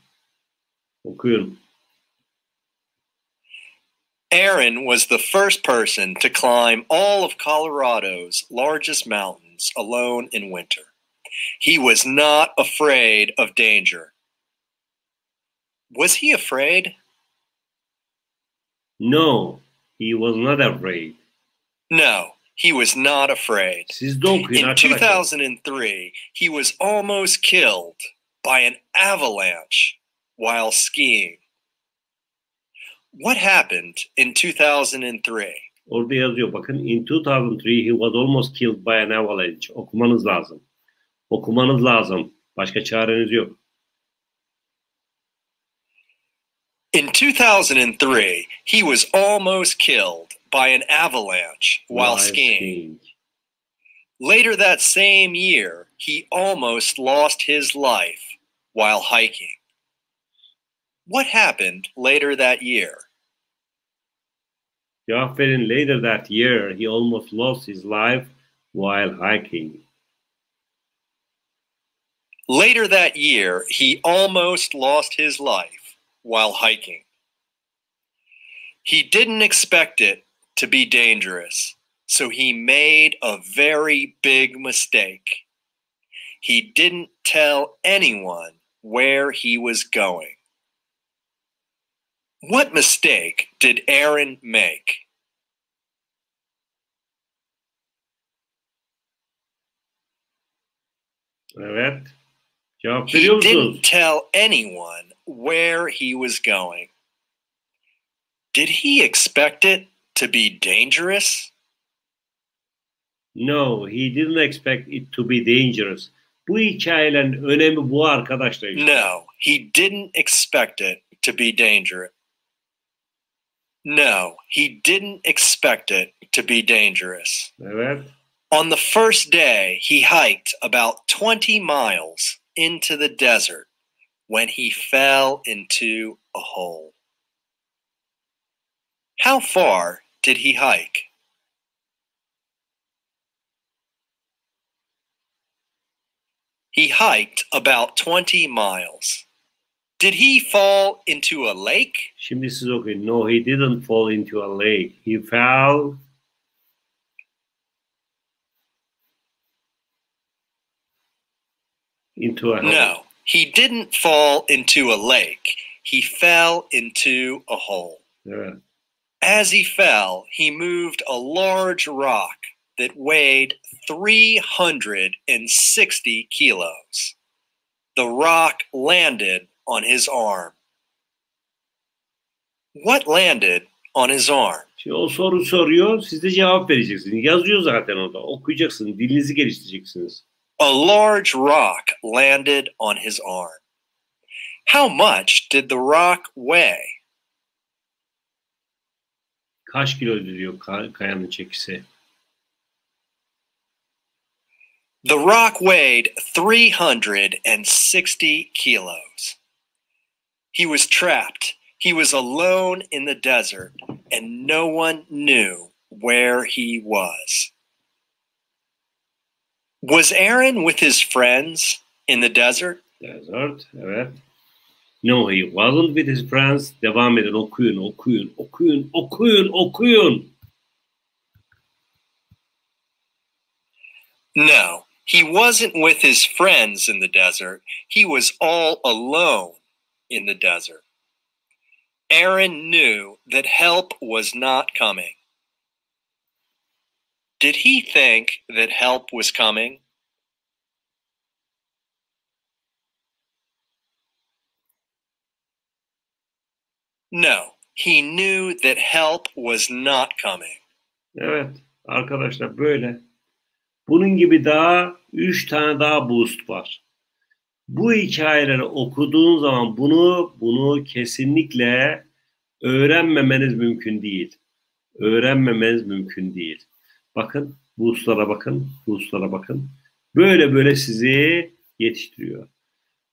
Okuyun. Aaron was the first person to climb all of Colorado's largest mountains alone in winter. He was not afraid of danger. Was he afraid? No, he was not afraid. No, he was not afraid. Siz de okuyun In 2003, he was almost killed by an avalanche while skiing. What happened in 2003? Orada yazıyor bakın. In 2003 he was almost killed by an avalanche. Okumanız lazım. Okumanız lazım. Başka çareniz yok. In 2003, he was almost killed by an avalanche while Live skiing. Later that same year, he almost lost his life while hiking. What happened later that year? Verin. Later that year he almost lost his life while hiking. Later that year, he almost lost his life while hiking. He didn't expect it to be dangerous, so he made a very big mistake. He didn't tell anyone where he was going. What mistake did Aaron make? Evet. Cevap He musunuz? didn't tell anyone where he was going. Did he expect it to be dangerous? No, he didn't expect it to be dangerous. Bu hikayelerin önemi bu arkadaşlar. işte. No, he didn't expect it to be dangerous. No, he didn't expect it to be dangerous. Evet. On the first day, he hiked about 20 miles into the desert when he fell into a hole. How far did he hike? He hiked about 20 miles. Did he fall into a lake? Şimdi siz okuyun. No, he didn't fall into a lake. He fell into a hole. No, he didn't fall into a lake. He fell into a hole. Evet. As he fell, he moved a large rock that weighed 360 kilos. The rock landed on his arm. What landed on his arm? Şimdi o soru soruyor, siz de cevap vereceksiniz. Yazıyor zaten orada. Okuyacaksınız, dilinizi geliştireceksiniz. A large rock landed on his arm. How much did the rock weigh? Kaç kilo diyor kayanın çekisi? The rock weighed 360 kilos. He was trapped. He was alone in the desert, and no one knew where he was. Was Aaron with his friends in the desert? Desert, evet. No, he wasn't with his friends. Devam edin, okuyun, okuyun, okuyun, okuyun, okuyun. No, he wasn't with his friends in the desert. He was all alone in the desert. Aaron knew that help was not coming. Did he think that help was coming? No, he knew that help was not coming. Evet, arkadaşlar böyle. Bunun gibi daha üç tane daha boost var. Bu hikayeleri okuduğun zaman bunu bunu kesinlikle öğrenmemeniz mümkün değil. Öğrenmemeniz mümkün değil. Bakın boostlara bakın, boostlara bakın. Böyle böyle sizi yetiştiriyor.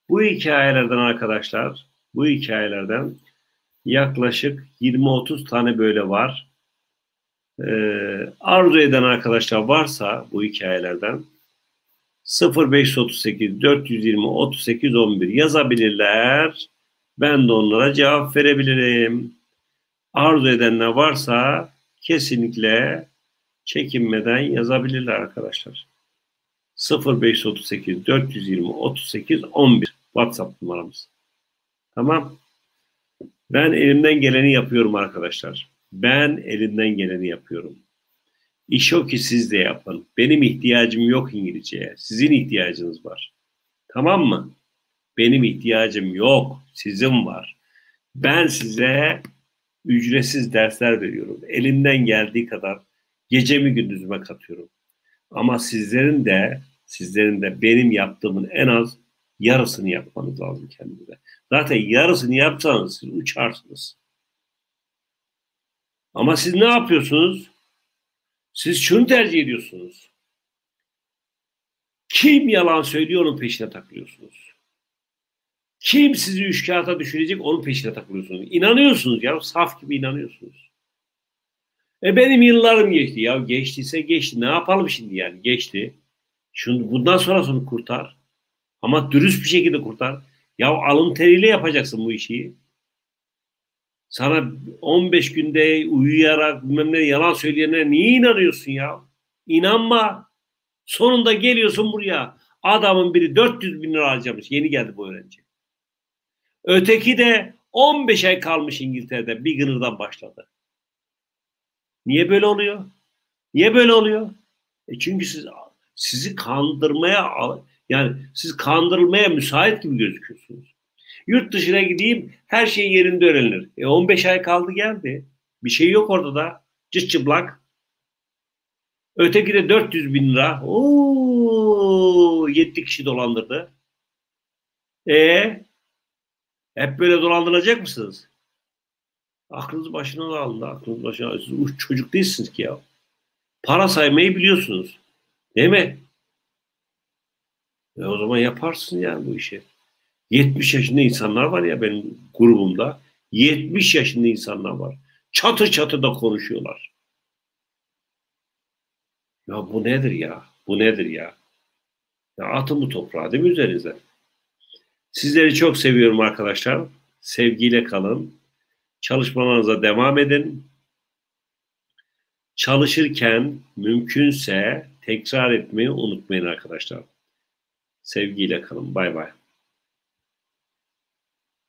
Bu hikayelerden arkadaşlar, bu hikayelerden yaklaşık 20-30 tane böyle var. Ee, arzu eden arkadaşlar varsa bu hikayelerden 0538 420 38 11 yazabilirler. Ben de onlara cevap verebilirim. Arzu edenler varsa kesinlikle çekinmeden yazabilirler arkadaşlar. 0538 420 38 11 WhatsApp numaramız. Tamam. Ben elimden geleni yapıyorum arkadaşlar. Ben elimden geleni yapıyorum. İş o ki siz de yapın. Benim ihtiyacım yok İngilizceye. Sizin ihtiyacınız var. Tamam mı? Benim ihtiyacım yok. Sizin var. Ben size Ücretsiz dersler veriyorum. Elimden geldiği kadar gecemi gündüzüme katıyorum. Ama sizlerin de sizlerin de benim yaptığımın en az yarısını yapmanız lazım kendinize. Zaten yarısını yapsanız siz uçarsınız. Ama siz ne yapıyorsunuz? Siz şunu tercih ediyorsunuz. Kim yalan söylüyor onun peşine takılıyorsunuz. Kim sizi üç kağıta düşürecek onun peşine takılıyorsunuz. İnanıyorsunuz ya saf gibi inanıyorsunuz. E benim yıllarım geçti ya geçtiyse geçti ne yapalım şimdi yani geçti. Şunu, bundan sonrasını kurtar. Ama dürüst bir şekilde kurtar. Ya alın teriyle yapacaksın bu işi. Sana 15 günde uyuyarak bilmem ne yalan söyleyenlere niye inanıyorsun ya? İnanma. Sonunda geliyorsun buraya. Adamın biri 400 bin lira harcamış. Yeni geldi bu öğrenci. Öteki de 15 ay kalmış İngiltere'de. Bir gınırdan başladı. Niye böyle oluyor? Niye böyle oluyor? E çünkü siz sizi kandırmaya yani siz kandırılmaya müsait gibi gözüküyorsunuz. Yurt dışına gideyim her şey yerinde öğrenilir. E 15 ay kaldı geldi. Bir şey yok orada da. Cıç çıplak. Öteki de 400 bin lira. Oo, 7 kişi dolandırdı. E hep böyle dolandıracak mısınız? Aklınız başına alın. Aklınız başına Siz uç çocuk değilsiniz ki ya. Para saymayı biliyorsunuz. Değil mi? E o zaman yaparsın yani bu işi. 70 yaşında insanlar var ya benim grubumda. 70 yaşında insanlar var. Çatı çatı da konuşuyorlar. Ya bu nedir ya? Bu nedir ya? Ya atın bu toprağı değil mi üzerinize? Sizleri çok seviyorum arkadaşlar. Sevgiyle kalın. Çalışmalarınıza devam edin. Çalışırken mümkünse tekrar etmeyi unutmayın arkadaşlar. Sevgiyle kalın. Bay bay.